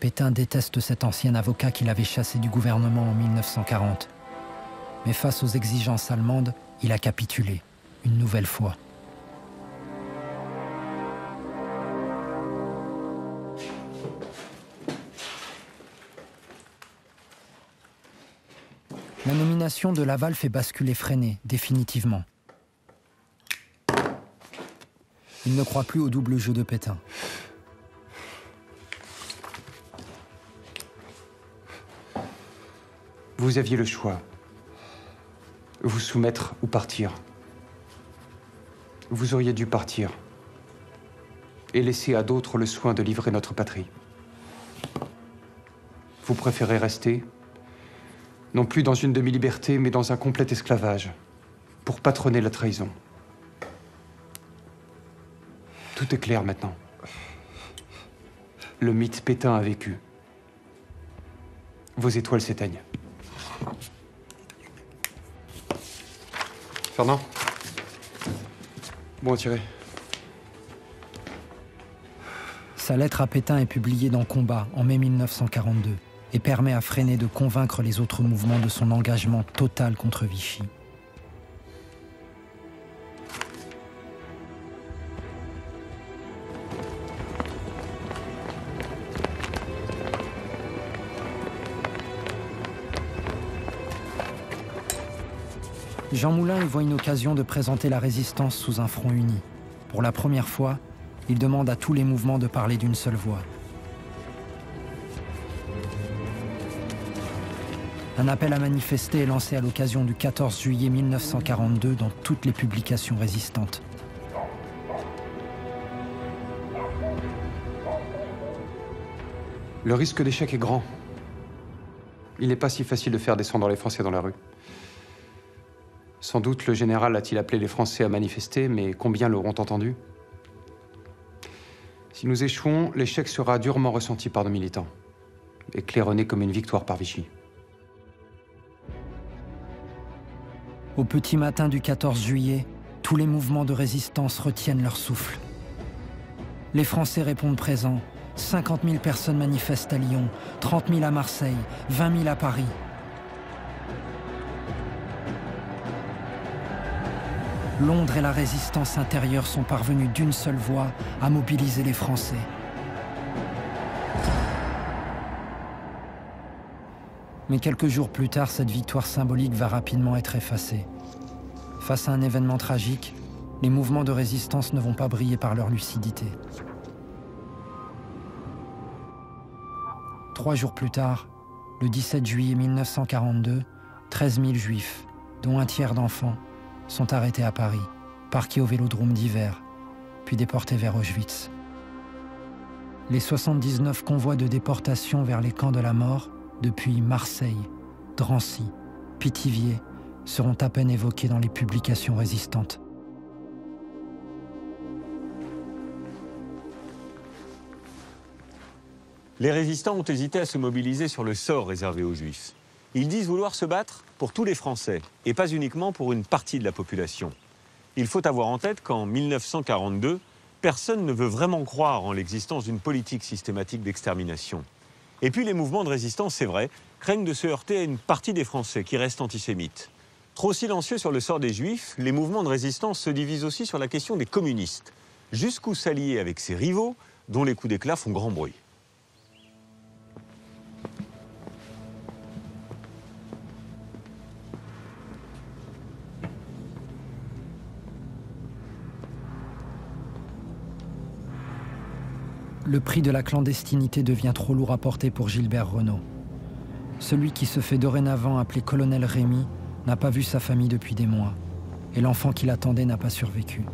Pétain déteste cet ancien avocat qu'il avait chassé du gouvernement en 1940. Mais face aux exigences allemandes, il a capitulé, une nouvelle fois. La nomination de Laval fait basculer Freinet, définitivement. Il ne croit plus au double jeu de Pétain. Vous aviez le choix. Vous soumettre ou partir. Vous auriez dû partir et laisser à d'autres le soin de livrer notre patrie. Vous préférez rester, non plus dans une demi-liberté, mais dans un complet esclavage, pour patronner la trahison. Tout est clair maintenant. Le mythe Pétain a vécu. Vos étoiles s'éteignent. Fernand? Bon, tiré. Sa lettre à Pétain est publiée dans Combat en mai 1942 et permet à Freinet de convaincre les autres mouvements de son engagement total contre Vichy. Jean Moulin y voit une occasion de présenter la résistance sous un front uni. Pour la première fois, il demande à tous les mouvements de parler d'une seule voix. Un appel à manifester est lancé à l'occasion du 14 juillet 1942 dans toutes les publications résistantes. Le risque d'échec est grand. Il n'est pas si facile de faire descendre les Français dans la rue. Sans doute le général a-t-il appelé les Français à manifester, mais combien l'auront entendu? Si nous échouons, l'échec sera durement ressenti par nos militants, et comme une victoire par Vichy. Au petit matin du 14 juillet, tous les mouvements de résistance retiennent leur souffle. Les Français répondent présents. 50 000 personnes manifestent à Lyon, 30 000 à Marseille, 20 000 à Paris. Londres et la résistance intérieure sont parvenus d'une seule voix à mobiliser les Français. Mais quelques jours plus tard, cette victoire symbolique va rapidement être effacée. Face à un événement tragique, les mouvements de résistance ne vont pas briller par leur lucidité. Trois jours plus tard, le 17 juillet 1942, 13 000 juifs, dont un tiers d'enfants, sont arrêtés à Paris, parqués au vélodrome d'hiver, puis déportés vers Auschwitz. Les 79 convois de déportation vers les camps de la mort, depuis Marseille, Drancy, Pithiviers, seront à peine évoqués dans les publications résistantes. Les résistants ont hésité à se mobiliser sur le sort réservé aux Juifs. Ils disent vouloir se battre pour tous les Français et pas uniquement pour une partie de la population. Il faut avoir en tête qu'en 1942, personne ne veut vraiment croire en l'existence d'une politique systématique d'extermination. Et puis les mouvements de résistance, c'est vrai, craignent de se heurter à une partie des Français qui restent antisémites. Trop silencieux sur le sort des Juifs, les mouvements de résistance se divisent aussi sur la question des communistes. Jusqu'où s'allier avec ses rivaux, dont les coups d'éclat font grand bruit. Le prix de la clandestinité devient trop lourd à porter pour Gilbert Renault. Celui qui se fait dorénavant appeler colonel Rémy n'a pas vu sa famille depuis des mois, et l'enfant qui l'attendait n'a pas survécu.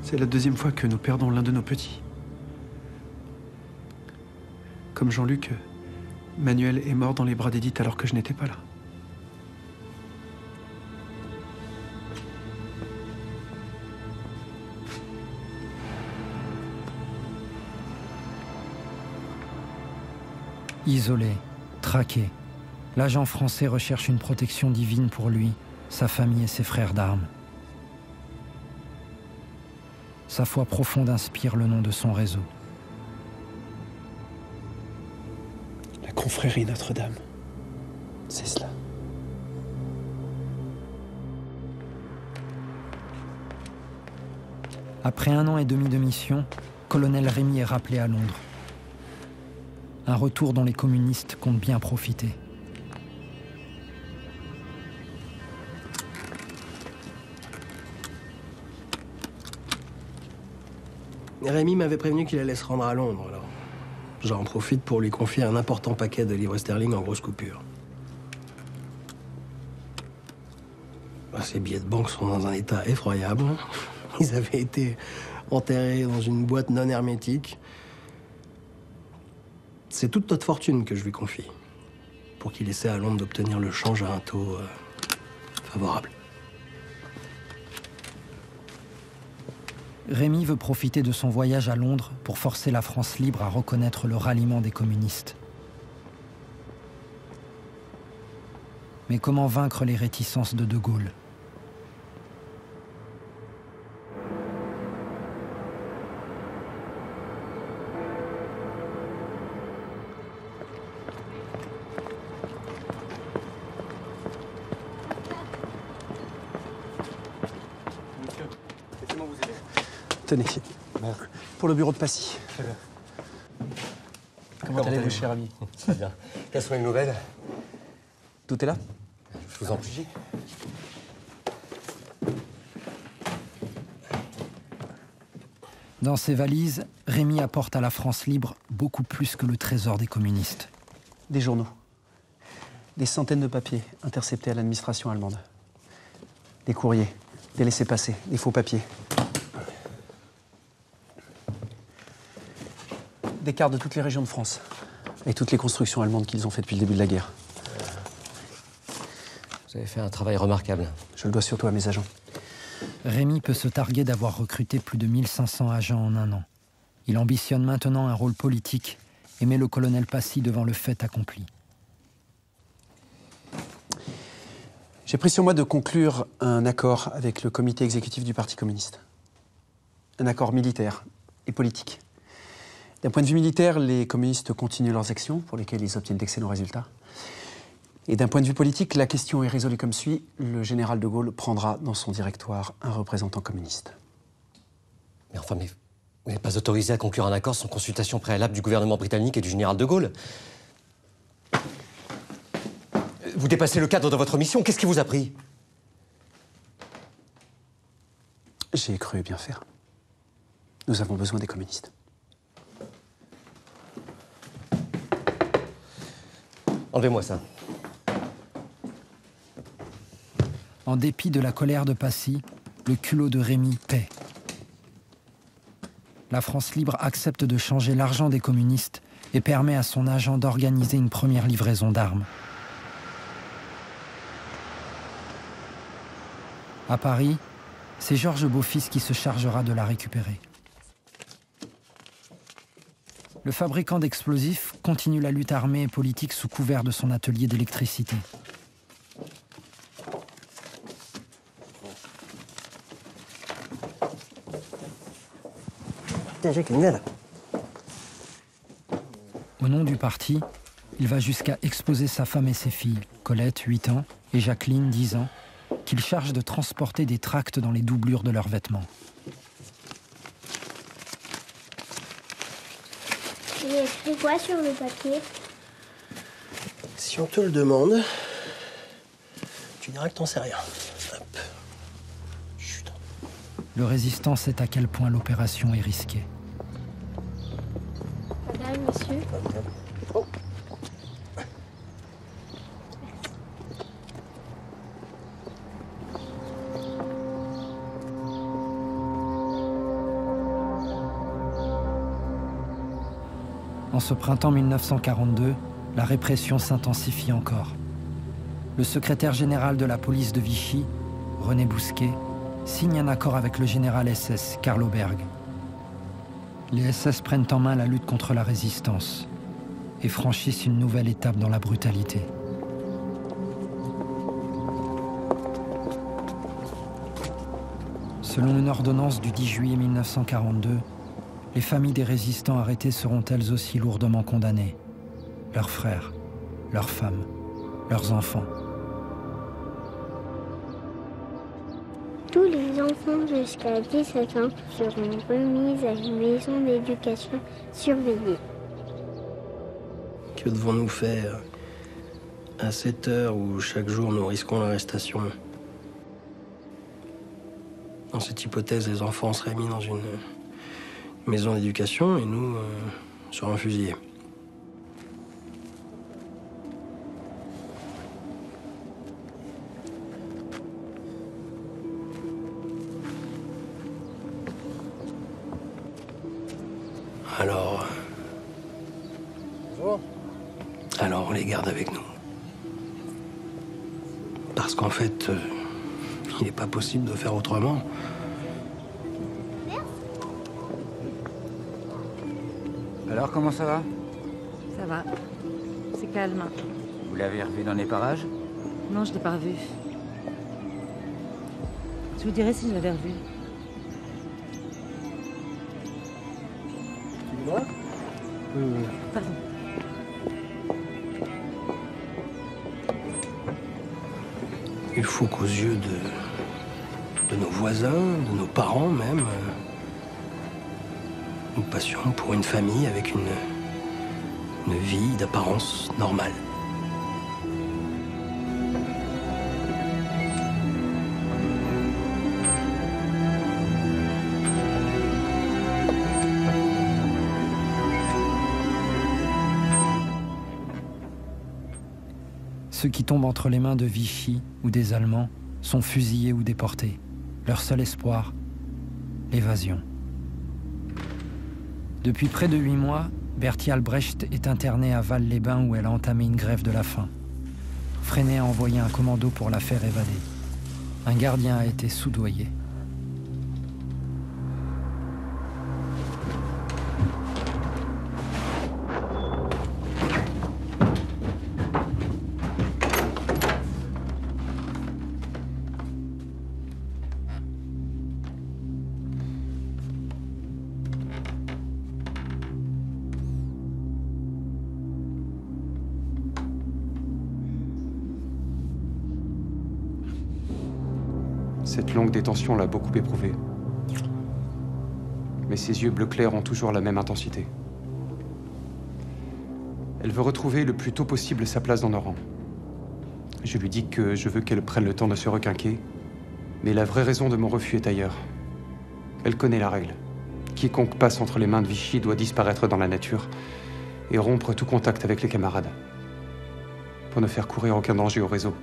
C'est la deuxième fois que nous perdons l'un de nos petits. Comme Jean-Luc, Manuel est mort dans les bras d'Edith alors que je n'étais pas là. Isolé, traqué, l'agent français recherche une protection divine pour lui, sa famille et ses frères d'armes. Sa foi profonde inspire le nom de son réseau. Confrérie Notre-Dame. C'est cela. Après un an et demi de mission, colonel Rémy est rappelé à Londres. Un retour dont les communistes comptent bien profiter. Rémi m'avait prévenu qu'il allait se rendre à Londres, alors j'en profite pour lui confier un important paquet de livres sterling en grosse coupure. Bah, Ces billets de banque sont dans un état effroyable. Ils avaient été enterrés dans une boîte non hermétique. C'est toute notre fortune que je lui confie, pour qu'il essaie à Londres d'obtenir le change à un taux euh, favorable. Rémy veut profiter de son voyage à Londres pour forcer la France libre à reconnaître le ralliement des communistes. Mais comment vaincre les réticences de De Gaulle? Tenez. Pour le bureau de Passy. Comment allez-vous, cher ami Très bien. Quelles sont les nouvelles? Tout est là? Je vous en prie. Dans ses valises, Rémy apporte à la France libre beaucoup plus que le trésor des communistes. Des journaux. Des centaines de papiers interceptés à l'administration allemande. Des courriers, des laissés-passer, des faux papiers. Des cartes de toutes les régions de France. Et toutes les constructions allemandes qu'ils ont fait depuis le début de la guerre. Vous avez fait un travail remarquable. Je le dois surtout à mes agents. Rémy peut se targuer d'avoir recruté plus de 1500 agents en un an. Il ambitionne maintenant un rôle politique et met le colonel Passy devant le fait accompli. J'ai pris sur moi de conclure un accord avec le comité exécutif du Parti communiste. Un accord militaire et politique. D'un point de vue militaire, les communistes continuent leurs actions, pour lesquelles ils obtiennent d'excellents résultats. Et d'un point de vue politique, la question est résolue comme suit. Le général de Gaulle prendra dans son directoire un représentant communiste. Mais enfin, mais vous n'êtes pas autorisé à conclure un accord sans consultation préalable du gouvernement britannique et du général de Gaulle. Vous dépassez le cadre de votre mission. Qu'est-ce qui vous a pris? J'ai cru bien faire. Nous avons besoin des communistes. Enlevez-moi ça. En dépit de la colère de Passy, le culot de Rémy paie. La France libre accepte de changer l'argent des communistes et permet à son agent d'organiser une première livraison d'armes. À Paris, c'est Georges Beaufils qui se chargera de la récupérer. Le fabricant d'explosifs continue la lutte armée et politique sous couvert de son atelier d'électricité. Au nom du parti, il va jusqu'à exposer sa femme et ses filles, Colette, 8 ans, et Jacqueline, 10 ans, qu'il charge de transporter des tracts dans les doublures de leurs vêtements. Il est écrit quoi sur le papier Si on te le demande, tu diras que t'en sais rien. Hop. Le résistant sait à quel point l'opération est risquée. Ce printemps 1942, la répression s'intensifie encore. Le secrétaire général de la police de Vichy, René Bousquet, signe un accord avec le général SS Carlo Berg. Les SS prennent en main la lutte contre la résistance et franchissent une nouvelle étape dans la brutalité. Selon une ordonnance du 10 juillet 1942, les familles des résistants arrêtés seront elles aussi lourdement condamnées. Leurs frères, leurs femmes, leurs enfants. Tous les enfants jusqu'à 17 ans seront remis à une maison d'éducation surveillée. Que devons-nous faire à cette heure où chaque jour nous risquons l'arrestation? Dans cette hypothèse, les enfants seraient mis dans une maison d'éducation et nous euh, serons fusillés. Alors. Alors on les garde avec nous. Parce qu'en fait, euh, il n'est pas possible de faire autrement. Comment ça va Ça va. C'est calme. Vous l'avez revu dans les parages Non, je l'ai pas revu. Je vous dirai si je l'avais revu. Pardon. Il faut qu'aux yeux de, de nos voisins, de nos parents même, euh, nous passions pour une famille avec une, une vie d'apparence normale. Ceux qui tombent entre les mains de Vichy ou des Allemands sont fusillés ou déportés. Leur seul espoir, l'évasion. Depuis près de huit mois, Bertie Albrecht est internée à Val-les-Bains où elle a entamé une grève de la faim. Freinet a envoyé un commando pour la faire évader. Un gardien a été soudoyé. L'a beaucoup éprouvé. Mais ses yeux bleu clair ont toujours la même intensité. Elle veut retrouver le plus tôt possible sa place dans nos rangs. Je lui dis que je veux qu'elle prenne le temps de se requinquer, mais la vraie raison de mon refus est ailleurs. Elle connaît la règle. Quiconque passe entre les mains de Vichy doit disparaître dans la nature et rompre tout contact avec les camarades, pour ne faire courir aucun danger au réseau.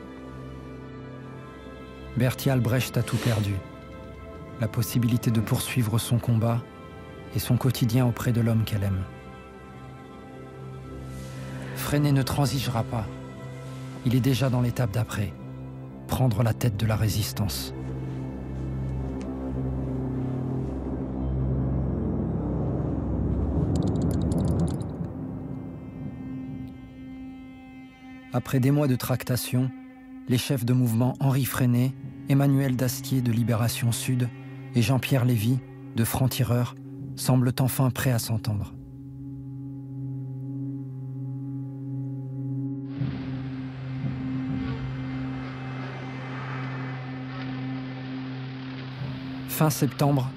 Bertie Albrecht a tout perdu. La possibilité de poursuivre son combat et son quotidien auprès de l'homme qu'elle aime. Freinet ne transigera pas. Il est déjà dans l'étape d'après. Prendre la tête de la résistance. Après des mois de tractation, les chefs de mouvement Henri Freinet, Emmanuel Dastier de Libération Sud et Jean-Pierre Lévy de Franc-Tireur semblent enfin prêts à s'entendre. Fin septembre,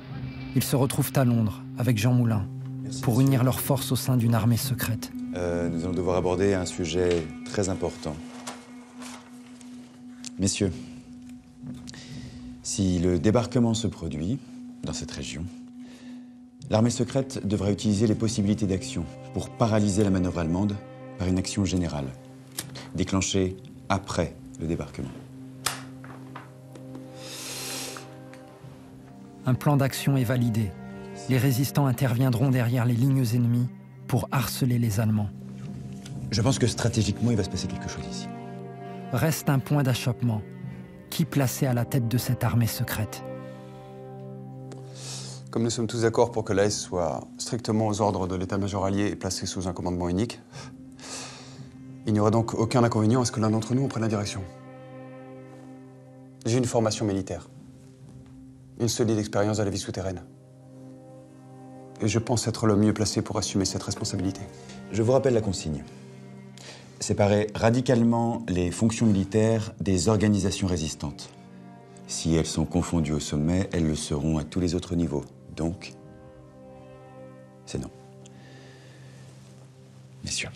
ils se retrouvent à Londres avec Jean Moulin pour unir leurs forces au sein d'une armée secrète. Euh, nous allons devoir aborder un sujet très important. Messieurs, si le débarquement se produit dans cette région, l'armée secrète devra utiliser les possibilités d'action pour paralyser la manœuvre allemande par une action générale, déclenchée après le débarquement. Un plan d'action est validé. Les résistants interviendront derrière les lignes ennemies pour harceler les Allemands. Je pense que stratégiquement, il va se passer quelque chose ici. Reste un point d'achoppement. Qui placer à la tête de cette armée secrète? Comme nous sommes tous d'accord pour que l'AS soit strictement aux ordres de l'état-major allié et placé sous un commandement unique, il n'y aurait donc aucun inconvénient à ce que l'un d'entre nous en prenne la direction. J'ai une formation militaire, une solide expérience dans la vie souterraine. Et je pense être le mieux placé pour assumer cette responsabilité. Je vous rappelle la consigne. Séparer radicalement les fonctions militaires des organisations résistantes. Si elles sont confondues au sommet, elles le seront à tous les autres niveaux. Donc, c'est non. Messieurs,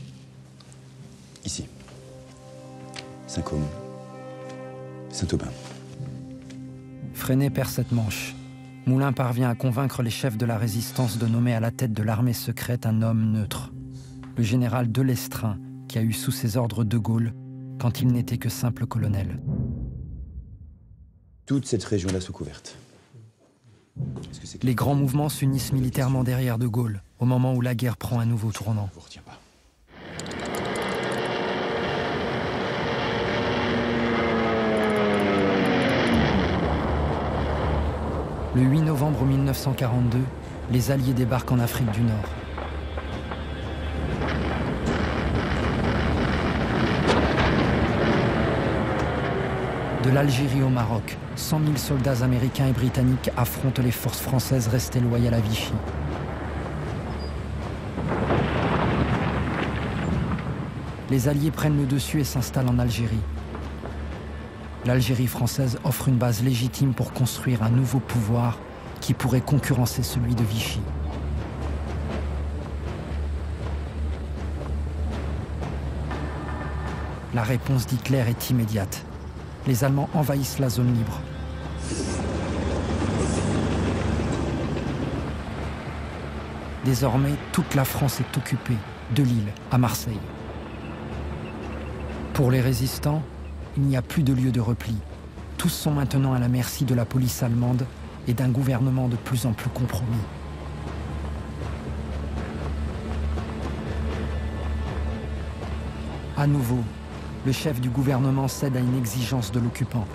ici, Saint-Côme, Saint-Aubin. Freinet perd cette manche. Moulin parvient à convaincre les chefs de la résistance de nommer à la tête de l'armée secrète un homme neutre, le général Delestrin, qui a eu sous ses ordres De Gaulle quand il n'était que simple colonel. Toute cette région-là sous couverte. Les grands mouvements s'unissent militairement derrière De Gaulle, au moment où la guerre prend un nouveau tournant. Le 8 novembre 1942, les Alliés débarquent en Afrique du Nord. De l'Algérie au Maroc, 100 000 soldats américains et britanniques affrontent les forces françaises restées loyales à Vichy. Les Alliés prennent le dessus et s'installent en Algérie. L'Algérie française offre une base légitime pour construire un nouveau pouvoir qui pourrait concurrencer celui de Vichy. La réponse d'Hitler est immédiate. Les Allemands envahissent la zone libre. Désormais, toute la France est occupée, de Lille à Marseille. Pour les résistants, il n'y a plus de lieu de repli. Tous sont maintenant à la merci de la police allemande et d'un gouvernement de plus en plus compromis. À nouveau, le chef du gouvernement cède à une exigence de l'occupant.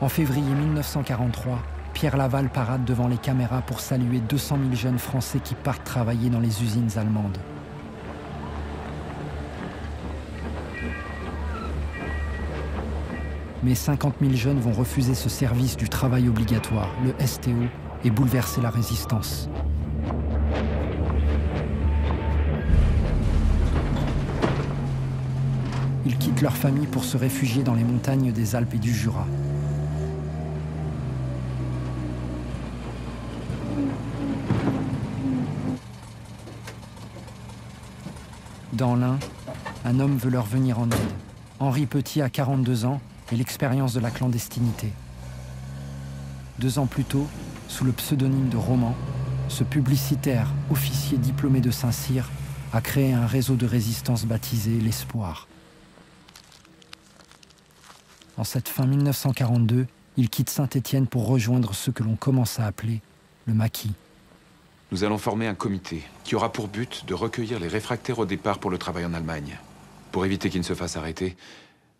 En février 1943, Pierre Laval parade devant les caméras pour saluer 200 000 jeunes Français qui partent travailler dans les usines allemandes. Mais 50 000 jeunes vont refuser ce service du travail obligatoire, le STO, et bouleverser la résistance. Leur famille pour se réfugier dans les montagnes des Alpes et du Jura. Dans l'Ain, un homme veut leur venir en aide. Henri Petit a 42 ans et l'expérience de la clandestinité. Deux ans plus tôt, sous le pseudonyme de Roman, ce publicitaire, officier diplômé de Saint-Cyr, a créé un réseau de résistance baptisé L'Espoir. En cette fin 1942, il quitte Saint-Étienne pour rejoindre ce que l'on commence à appeler le maquis. Nous allons former un comité qui aura pour but de recueillir les réfractaires au départ pour le travail en Allemagne. Pour éviter qu'ils ne se fassent arrêter,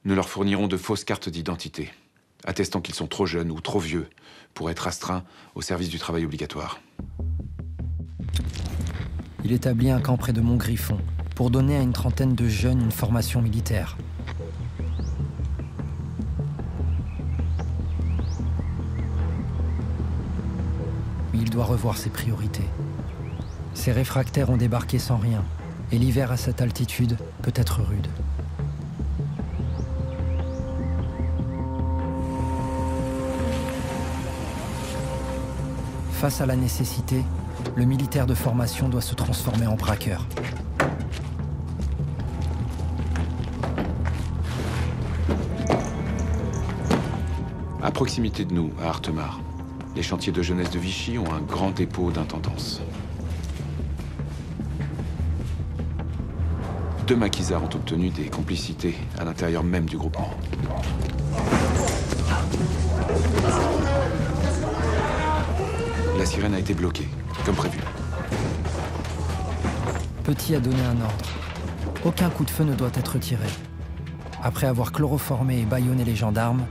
nous leur fournirons de fausses cartes d'identité, attestant qu'ils sont trop jeunes ou trop vieux pour être astreints au service du travail obligatoire. Il établit un camp près de Montgriffon pour donner à une trentaine de jeunes une formation militaire. Doit revoir ses priorités. Ces réfractaires ont débarqué sans rien, et l'hiver à cette altitude peut être rude. Face à la nécessité, le militaire de formation doit se transformer en braqueur. À proximité de nous, à Artemar, les chantiers de jeunesse de Vichy ont un grand dépôt d'intendance. Deux maquisards ont obtenu des complicités à l'intérieur même du groupement. La sirène a été bloquée, comme prévu. Petit a donné un ordre. Aucun coup de feu ne doit être tiré. Après avoir chloroformé et bâillonné les gendarmes,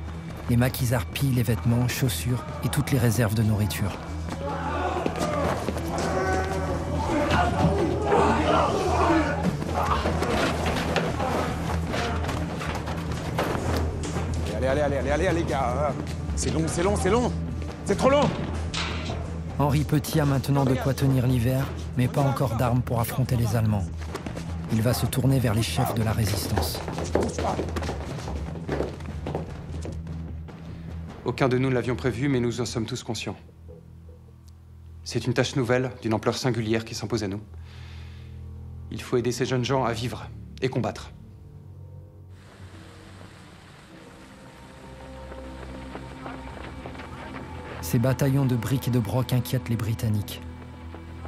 les maquisards pillent les vêtements, chaussures et toutes les réserves de nourriture. Allez, allez, allez, allez, allez, allez, gars. C'est long, c'est long, c'est long. C'est trop long. Henri Petit a maintenant de quoi tenir l'hiver, mais pas encore d'armes pour affronter les Allemands. Il va se tourner vers les chefs de la résistance. Aucun de nous ne l'avions prévu, mais nous en sommes tous conscients. C'est une tâche nouvelle, d'une ampleur singulière qui s'impose à nous. Il faut aider ces jeunes gens à vivre et combattre. Ces bataillons de briques et de brocs inquiètent les Britanniques.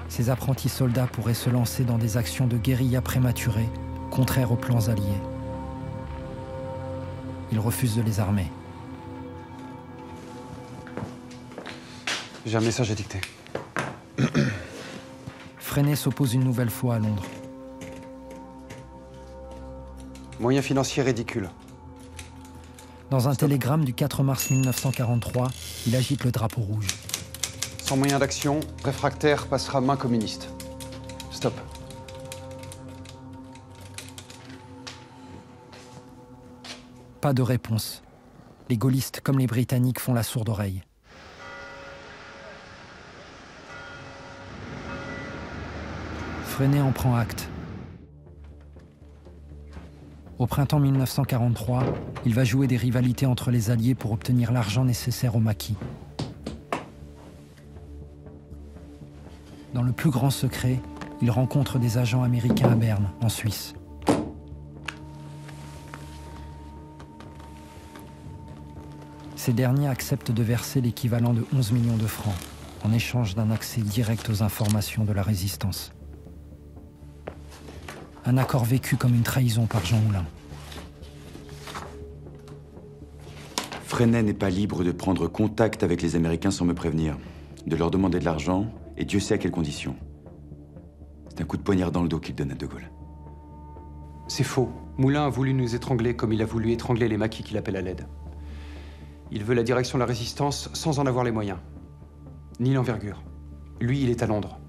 Ces apprentis soldats pourraient se lancer dans des actions de guérilla prématurées, contraires aux plans alliés. Ils refusent de les armer. J'ai un message à dicter. Freinet s'oppose une nouvelle fois à Londres. Moyens financiers ridicules. Dans un télégramme du 4 mars 1943, il agite le drapeau rouge. Sans moyen d'action, réfractaire passera main communiste. Stop. Pas de réponse. Les gaullistes comme les Britanniques font la sourde oreille. Freinet en prend acte. Au printemps 1943, il va jouer des rivalités entre les Alliés pour obtenir l'argent nécessaire au maquis. Dans le plus grand secret, il rencontre des agents américains à Berne, en Suisse. Ces derniers acceptent de verser l'équivalent de 11 millions de francs en échange d'un accès direct aux informations de la résistance. Un accord vécu comme une trahison par Jean Moulin. Freinet n'est pas libre de prendre contact avec les Américains sans me prévenir, de leur demander de l'argent, et Dieu sait à quelles conditions. C'est un coup de poignard dans le dos qu'il donne à De Gaulle. C'est faux. Moulin a voulu nous étrangler comme il a voulu étrangler les maquis qu'il appelle à l'aide. Il veut la direction de la résistance sans en avoir les moyens. Ni l'envergure. Lui, il est à Londres.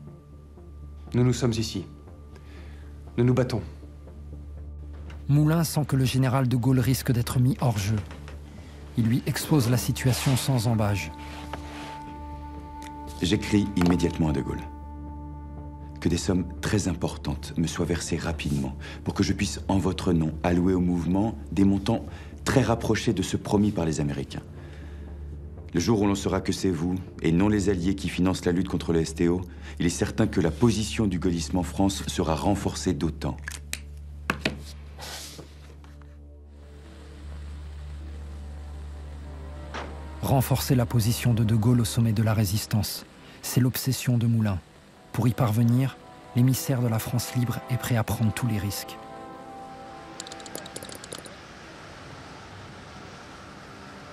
Nous, nous sommes ici. Nous nous battons. Moulin sent que le général de Gaulle risque d'être mis hors jeu. Il lui expose la situation sans embâge. J'écris immédiatement à De Gaulle. Que des sommes très importantes me soient versées rapidement pour que je puisse, en votre nom, allouer au mouvement des montants très rapprochés de ceux promis par les Américains. Le jour où l'on saura que c'est vous, et non les Alliés qui financent la lutte contre le STO, il est certain que la position du gaullisme en France sera renforcée d'autant. Renforcer la position de De Gaulle au sommet de la résistance, c'est l'obsession de Moulin. Pour y parvenir, l'émissaire de la France libre est prêt à prendre tous les risques.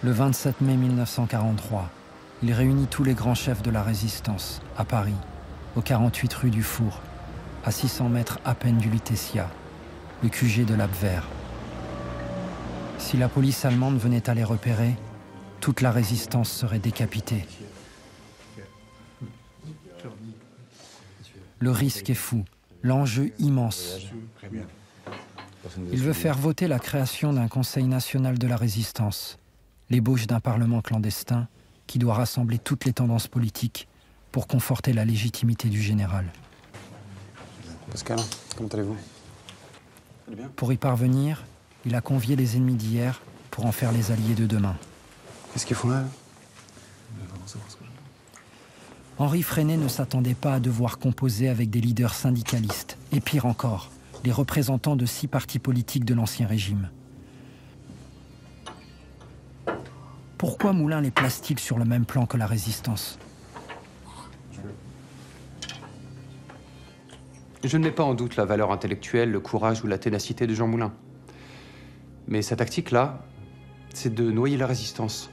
Le 27 mai 1943, il réunit tous les grands chefs de la résistance à Paris, au 48 rue du Four, à 600 mètres à peine du Lutetia, le QG de l'Abwehr. Si la police allemande venait à les repérer, toute la résistance serait décapitée. Le risque est fou, l'enjeu immense. Il veut faire voter la création d'un Conseil national de la résistance, l'ébauche d'un parlement clandestin qui doit rassembler toutes les tendances politiques pour conforter la légitimité du général. Pascal, comment allez-vous? Pour y parvenir, il a convié les ennemis d'hier pour en faire les alliés de demain. Qu'est-ce qu'ils font là Henri Freinet ne s'attendait pas à devoir composer avec des leaders syndicalistes, et pire encore, les représentants de six partis politiques de l'Ancien Régime. Pourquoi Moulin les place-t-il sur le même plan que la résistance Je ne mets pas en doute la valeur intellectuelle, le courage ou la ténacité de Jean Moulin. Mais sa tactique-là, c'est de noyer la résistance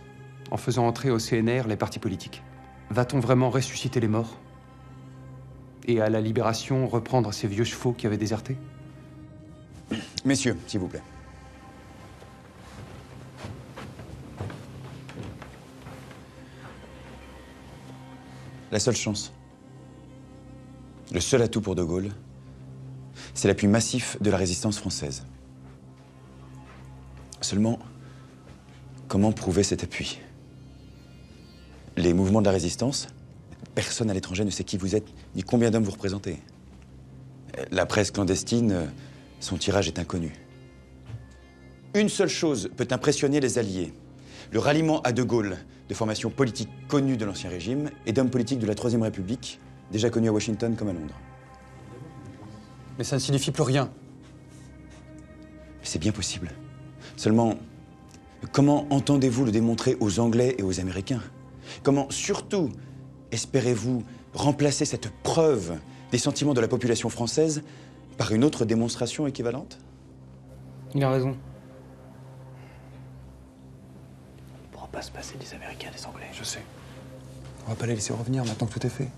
en faisant entrer au CNR les partis politiques. Va-t-on vraiment ressusciter les morts Et à la libération, reprendre ces vieux chevaux qui avaient déserté? Messieurs, s'il vous plaît. La seule chance, le seul atout pour De Gaulle, c'est l'appui massif de la résistance française. Seulement, comment prouver cet appui? Les mouvements de la résistance, personne à l'étranger ne sait qui vous êtes, ni combien d'hommes vous représentez. La presse clandestine, son tirage est inconnu. Une seule chose peut impressionner les Alliés. Le ralliement à De Gaulle de formations politiques connues de l'Ancien Régime et d'hommes politiques de la Troisième République, déjà connus à Washington comme à Londres. Mais ça ne signifie plus rien. C'est bien possible. Seulement, comment entendez-vous le démontrer aux Anglais et aux Américains? Comment, surtout, espérez-vous remplacer cette preuve des sentiments de la population française par une autre démonstration équivalente? Il a raison. Pas se passer des Américains et des Anglais. Je sais. On va pas les laisser revenir maintenant que tout est fait.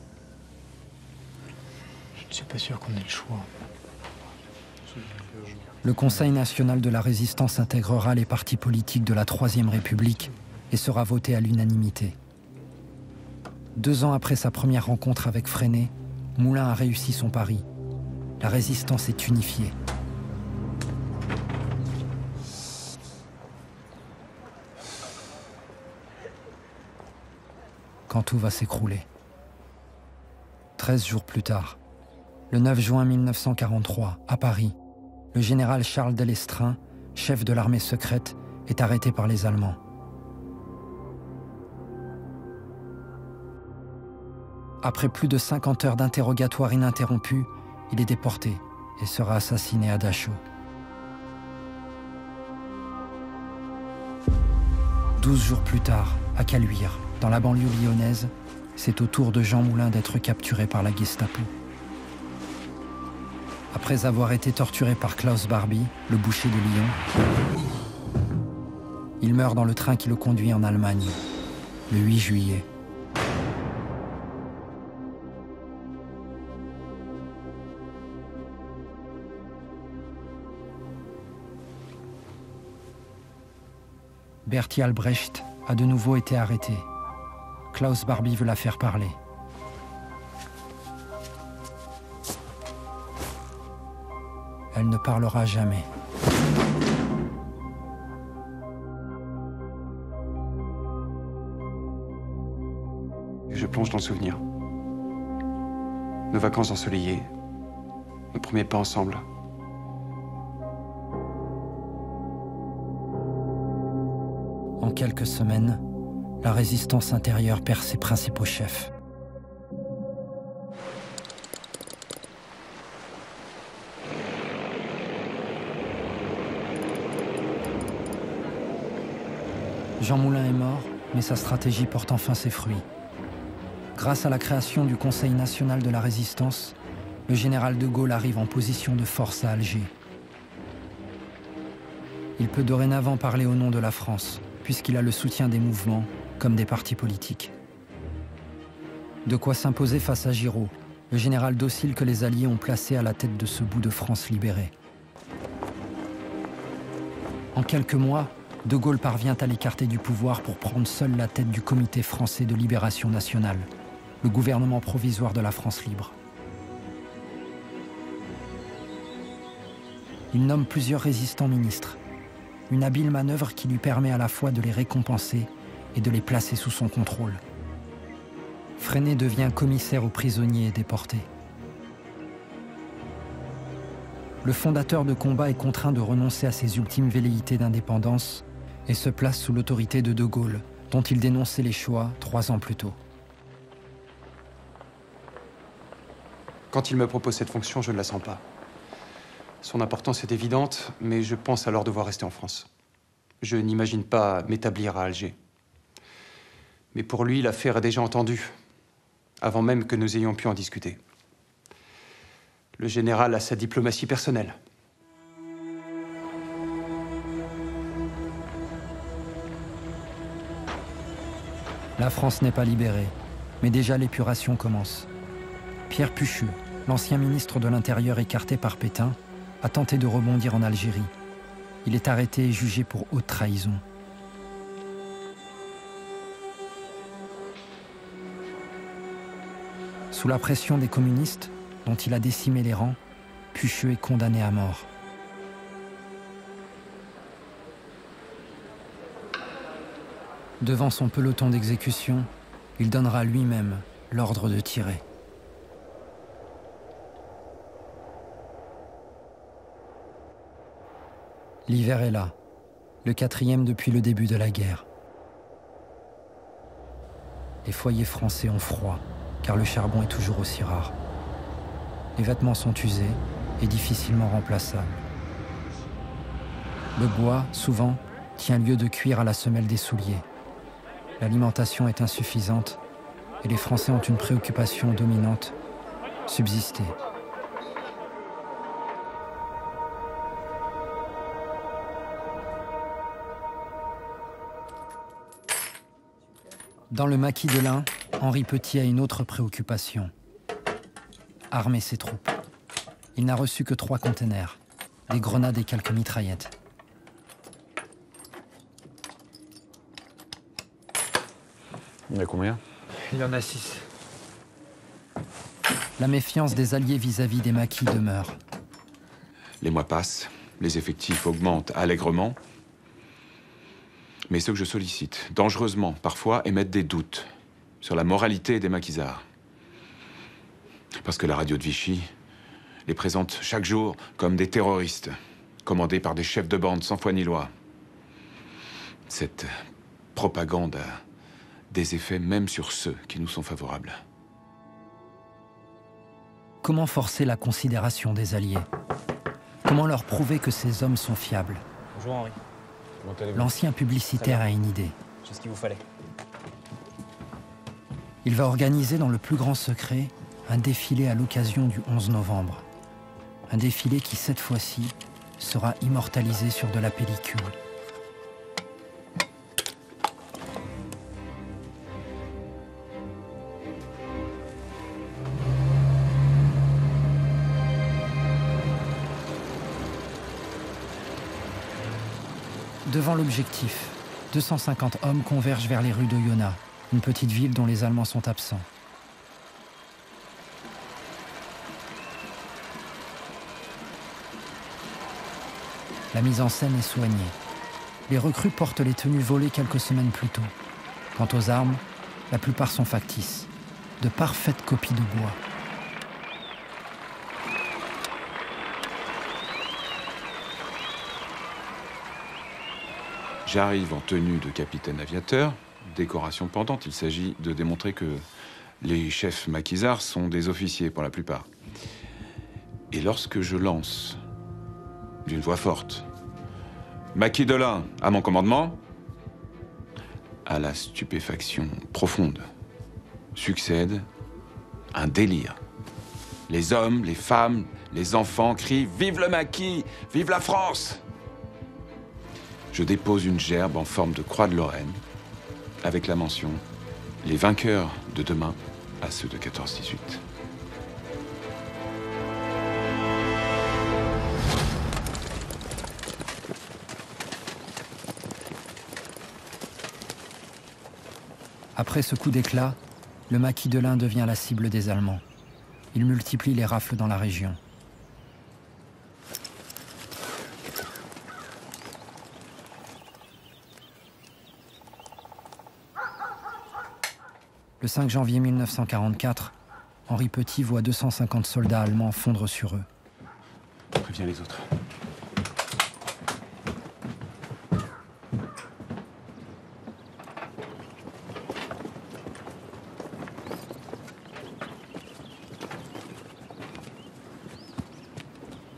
Je ne suis pas sûr qu'on ait le choix. Le Conseil national de la résistance intégrera les partis politiques de la Troisième République et sera voté à l'unanimité. Deux ans après sa première rencontre avec Freinet, Moulin a réussi son pari. La résistance est unifiée. Quand tout va s'écrouler. Treize jours plus tard, le 9 juin 1943, à Paris, le général Charles Delestrin, chef de l'armée secrète, est arrêté par les Allemands. Après plus de 50 heures d'interrogatoire ininterrompu, il est déporté et sera assassiné à Dachau. Douze jours plus tard, à Caluire, dans la banlieue lyonnaise, c'est au tour de Jean Moulin d'être capturé par la Gestapo. Après avoir été torturé par Klaus Barbie, le boucher de Lyon, il meurt dans le train qui le conduit en Allemagne, le 8 juillet. Bertie Albrecht a de nouveau été arrêté. Klaus Barbie veut la faire parler. Elle ne parlera jamais. Je plonge dans le souvenir. Nos vacances ensoleillées. Nos premiers pas ensemble. En quelques semaines, la résistance intérieure perd ses principaux chefs. Jean Moulin est mort, mais sa stratégie porte enfin ses fruits. Grâce à la création du Conseil national de la résistance, le général de Gaulle arrive en position de force à Alger. Il peut dorénavant parler au nom de la France, puisqu'il a le soutien des mouvements comme des partis politiques. De quoi s'imposer face à Giraud, le général docile que les Alliés ont placé à la tête de ce bout de France libérée. En quelques mois, De Gaulle parvient à l'écarter du pouvoir pour prendre seul la tête du Comité français de libération nationale, le gouvernement provisoire de la France libre. Il nomme plusieurs résistants ministres, une habile manœuvre qui lui permet à la fois de les récompenser et de les placer sous son contrôle. Freinet devient commissaire aux prisonniers et déportés. Le fondateur de combat est contraint de renoncer à ses ultimes velléités d'indépendance et se place sous l'autorité de De Gaulle, dont il dénonçait les choix trois ans plus tôt. Quand il me propose cette fonction, je ne la sens pas. Son importance est évidente, mais je pense alors devoir rester en France. Je n'imagine pas m'établir à Alger. Mais pour lui, l'affaire est déjà entendue, avant même que nous ayons pu en discuter. Le général a sa diplomatie personnelle. La France n'est pas libérée, mais déjà l'épuration commence. Pierre Pucheux, l'ancien ministre de l'Intérieur écarté par Pétain, a tenté de rebondir en Algérie. Il est arrêté et jugé pour haute trahison. Sous la pression des communistes, dont il a décimé les rangs, Pucheux est condamné à mort. Devant son peloton d'exécution, il donnera lui-même l'ordre de tirer. L'hiver est là, le quatrième depuis le début de la guerre. Les foyers français ont froid, car le charbon est toujours aussi rare. Les vêtements sont usés et difficilement remplaçables. Le bois, souvent, tient lieu de cuir à la semelle des souliers. L'alimentation est insuffisante et les Français ont une préoccupation dominante, subsister. Dans le maquis de l'Ain, Henri Petit a une autre préoccupation. Armer ses troupes. Il n'a reçu que trois containers, des grenades et quelques mitraillettes. Il y en a combien? Il y en a six. La méfiance des Alliés vis-à-vis des maquis demeure. Les mois passent, les effectifs augmentent allègrement. Mais ceux que je sollicite, dangereusement parfois, émettent des doutes sur la moralité des maquisards. Parce que la radio de Vichy les présente chaque jour comme des terroristes, commandés par des chefs de bande sans foi ni loi. Cette propagande a des effets même sur ceux qui nous sont favorables. Comment forcer la considération des Alliés? Comment leur prouver que ces hommes sont fiables? Bonjour Henri. L'ancien publicitaire a une idée. J'ai ce qu'il vous fallait. Il va organiser dans le plus grand secret un défilé à l'occasion du 11 novembre. Un défilé qui, cette fois-ci, sera immortalisé sur de la pellicule. Devant l'objectif, 250 hommes convergent vers les rues d'Oyonnax, une petite ville dont les Allemands sont absents. La mise en scène est soignée. Les recrues portent les tenues volées quelques semaines plus tôt. Quant aux armes, la plupart sont factices, de parfaites copies de bois. J'arrive en tenue de capitaine aviateur, décoration pendante. Il s'agit de démontrer que les chefs maquisards sont des officiers pour la plupart. Et lorsque je lance d'une voix forte Maquis de l'Ain à mon commandement, à la stupéfaction profonde succède un délire. Les hommes, les femmes, les enfants crient Vive le maquis Vive la France Je dépose une gerbe en forme de croix de Lorraine avec la mention Les vainqueurs de demain à ceux de 14-18. Après ce coup d'éclat, le maquis de l'Ain devient la cible des Allemands. Il multiplie les rafles dans la région. Le 5 janvier 1944, Henri Petit voit 250 soldats allemands fondre sur eux. Préviens les autres.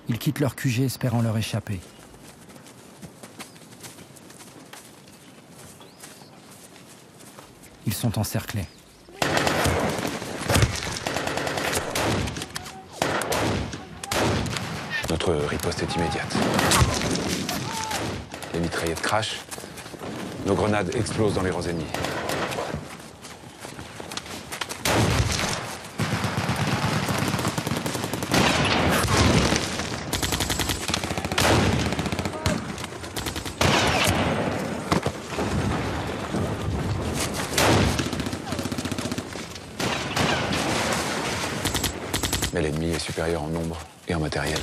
Ils quittent leur QG espérant leur échapper. Ils sont encerclés. Riposte est immédiate. Les mitraillettes crachent, nos grenades explosent dans les rangs ennemis. Mais l'ennemi est supérieur en nombre et en matériel.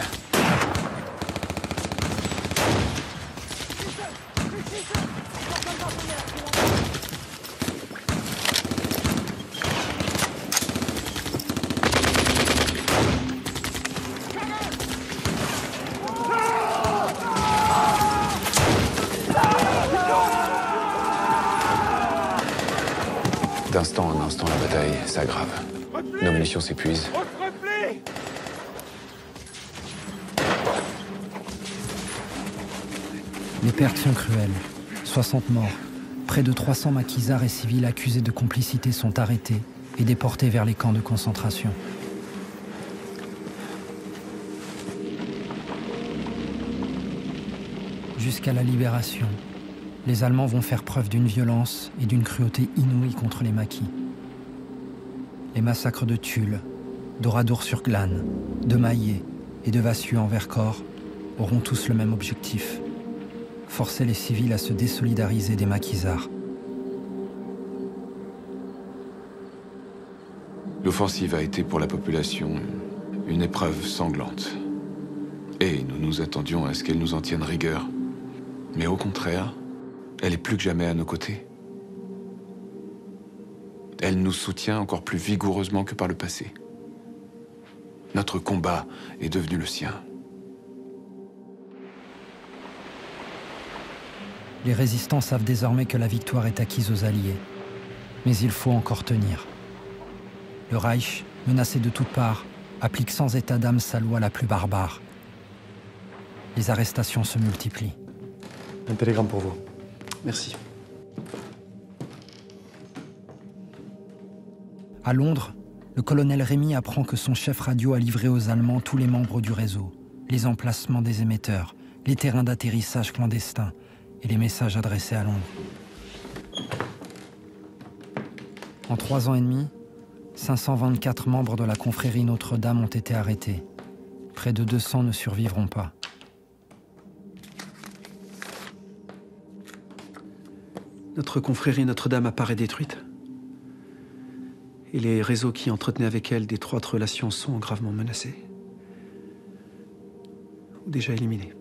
Les pertes sont cruelles. 60 morts. Près de 300 maquisards et civils accusés de complicité sont arrêtés et déportés vers les camps de concentration. Jusqu'à la libération, les Allemands vont faire preuve d'une violence et d'une cruauté inouïe contre les maquis. Les massacres de Tulle, d'Oradour-sur-Glane, de Maillet et de Vassieux en Vercors auront tous le même objectif forcer les civils à se désolidariser des maquisards. L'offensive a été pour la population une épreuve sanglante. Et nous nous attendions à ce qu'elle nous en tienne rigueur. Mais au contraire, elle est plus que jamais à nos côtés. Elle nous soutient encore plus vigoureusement que par le passé. Notre combat est devenu le sien. Les résistants savent désormais que la victoire est acquise aux Alliés. Mais il faut encore tenir. Le Reich, menacé de toutes parts, applique sans état d'âme sa loi la plus barbare. Les arrestations se multiplient. Un télégramme pour vous. Merci. À Londres, le colonel Rémy apprend que son chef radio a livré aux Allemands tous les membres du réseau, les emplacements des émetteurs, les terrains d'atterrissage clandestins, et les messages adressés à Londres. En trois ans et demi, 524 membres de la confrérie Notre-Dame ont été arrêtés. Près de 200 ne survivront pas. Notre confrérie Notre-Dame apparaît détruite. Et les réseaux qui entretenaient avec elle d'étroites relations sont gravement menacés. Ou déjà éliminés.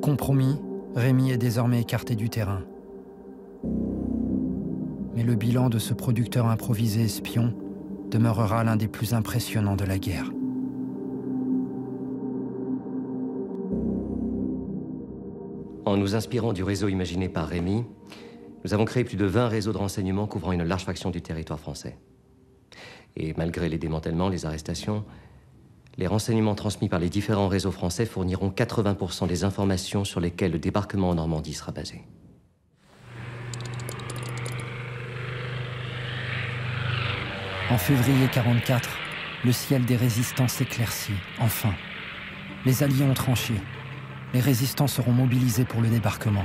Compromis, Rémi est désormais écarté du terrain. Mais le bilan de ce producteur improvisé espion demeurera l'un des plus impressionnants de la guerre. En nous inspirant du réseau imaginé par Rémi, nous avons créé plus de 20 réseaux de renseignement couvrant une large fraction du territoire français. Et malgré les démantèlements, les arrestations, les renseignements transmis par les différents réseaux français fourniront 80% des informations sur lesquelles le débarquement en Normandie sera basé. En février 1944, le ciel des résistants s'éclaircit, enfin. Les Alliés ont tranché. Les résistants seront mobilisés pour le débarquement.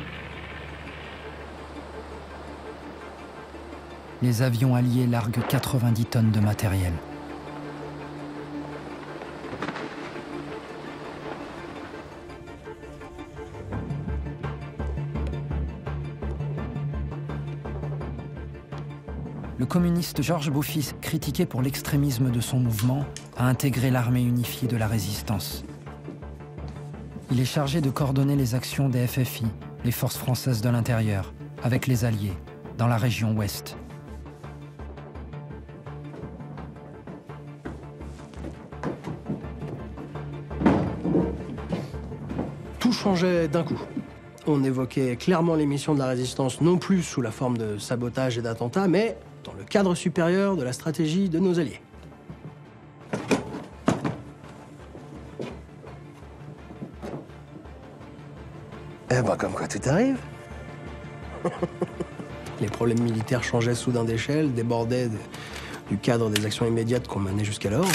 Les avions alliés larguent 90 tonnes de matériel. le communiste Georges Beaufils, critiqué pour l'extrémisme de son mouvement, a intégré l'armée unifiée de la résistance. Il est chargé de coordonner les actions des FFI, les forces françaises de l'intérieur, avec les Alliés, dans la région ouest. Tout changeait d'un coup. On évoquait clairement les missions de la résistance non plus sous la forme de sabotage et d'attentats, mais dans le cadre supérieur de la stratégie de nos alliés. Eh ben, comme quoi tout arrive. Les problèmes militaires changeaient soudain d'échelle, débordaient du cadre des actions immédiates qu'on menait jusqu'alors.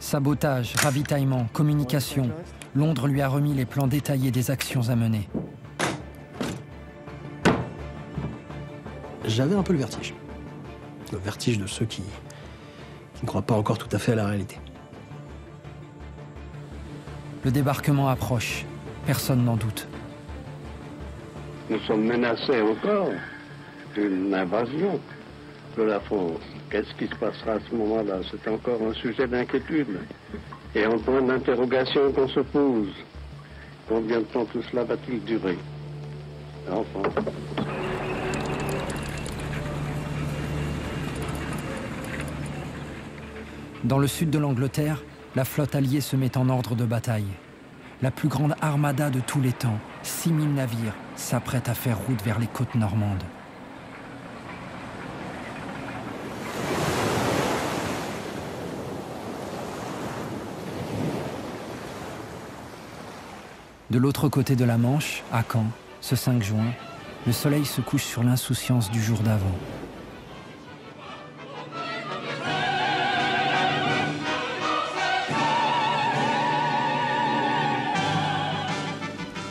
Sabotage, ravitaillement, communication. Londres lui a remis les plans détaillés des actions à mener. j'avais un peu le vertige. Le vertige de ceux qui, ne croient pas encore tout à fait à la réalité. Le débarquement approche, personne n'en doute. Nous sommes menacés encore d'une invasion de la France. Qu'est-ce qui se passera à ce moment-là? C'est encore un sujet d'inquiétude et un point d'interrogation qu'on se pose. Combien de temps tout cela va-t-il durer? Enfin. Dans le sud de l'Angleterre, la flotte alliée se met en ordre de bataille. La plus grande armada de tous les temps, 6000 navires, s'apprête à faire route vers les côtes normandes. De l'autre côté de la Manche, à Caen, ce 5 juin, le soleil se couche sur l'insouciance du jour d'avant.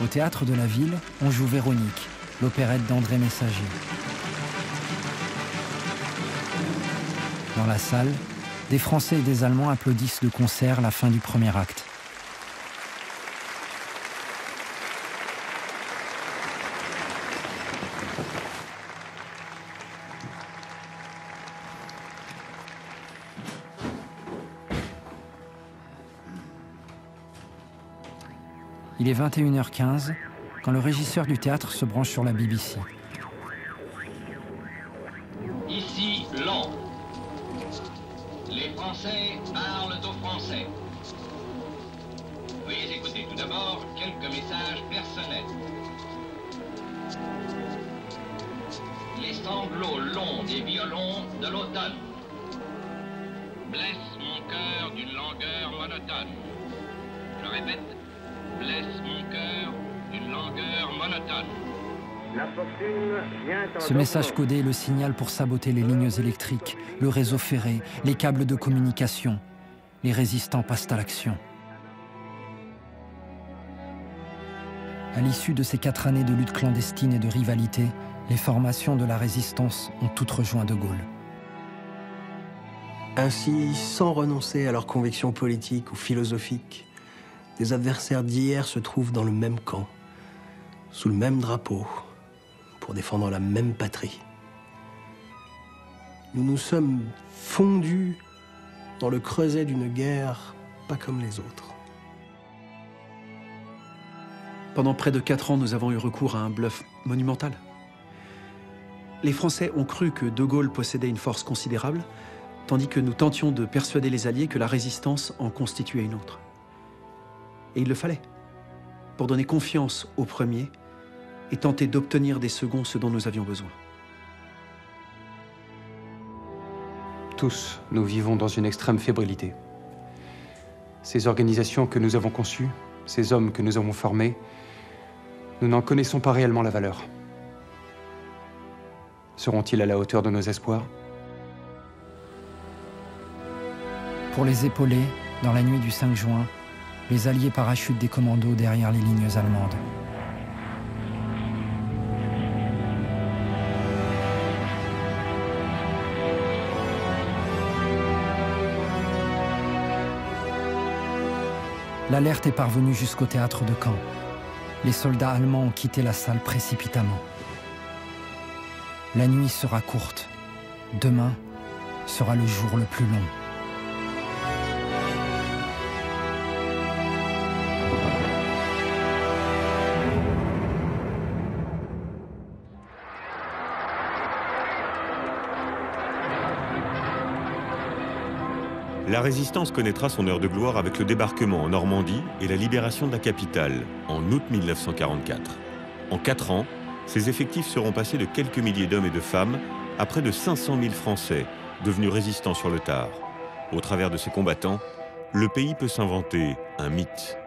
Au théâtre de la ville, on joue Véronique, l'opérette d'André Messager. Dans la salle, des Français et des Allemands applaudissent de concert la fin du premier acte. Il est 21h15 quand le régisseur du théâtre se branche sur la BBC. Ici, Londres. Les Français parlent aux Français. Veuillez écouter tout d'abord quelques messages personnels. Les sanglots longs des violons de l'automne blessent mon cœur d'une langueur monotone. Je répète, blesse mon cœur d'une langueur monotone. La fortune vient en Ce message codé est le signal pour saboter les lignes électriques, le réseau ferré, les câbles de communication. Les résistants passent à l'action. À l'issue de ces quatre années de lutte clandestine et de rivalité, les formations de la résistance ont toutes rejoint De Gaulle. Ainsi, sans renoncer à leurs convictions politiques ou philosophiques, des adversaires d'hier se trouvent dans le même camp, sous le même drapeau, pour défendre la même patrie. Nous nous sommes fondus dans le creuset d'une guerre pas comme les autres. Pendant près de quatre ans, nous avons eu recours à un bluff monumental. Les Français ont cru que De Gaulle possédait une force considérable, tandis que nous tentions de persuader les Alliés que la résistance en constituait une autre. Et il le fallait, pour donner confiance aux premiers et tenter d'obtenir des seconds ce dont nous avions besoin. Tous, nous vivons dans une extrême fébrilité. Ces organisations que nous avons conçues, ces hommes que nous avons formés, nous n'en connaissons pas réellement la valeur. Seront-ils à la hauteur de nos espoirs? Pour les épauler, dans la nuit du 5 juin, les Alliés parachutent des commandos derrière les lignes allemandes. L'alerte est parvenue jusqu'au théâtre de Caen. Les soldats allemands ont quitté la salle précipitamment. La nuit sera courte. Demain sera le jour le plus long. La résistance connaîtra son heure de gloire avec le débarquement en Normandie et la libération de la capitale en août 1944. En quatre ans, ses effectifs seront passés de quelques milliers d'hommes et de femmes à près de 500 000 Français devenus résistants sur le tard. Au travers de ces combattants, le pays peut s'inventer un mythe.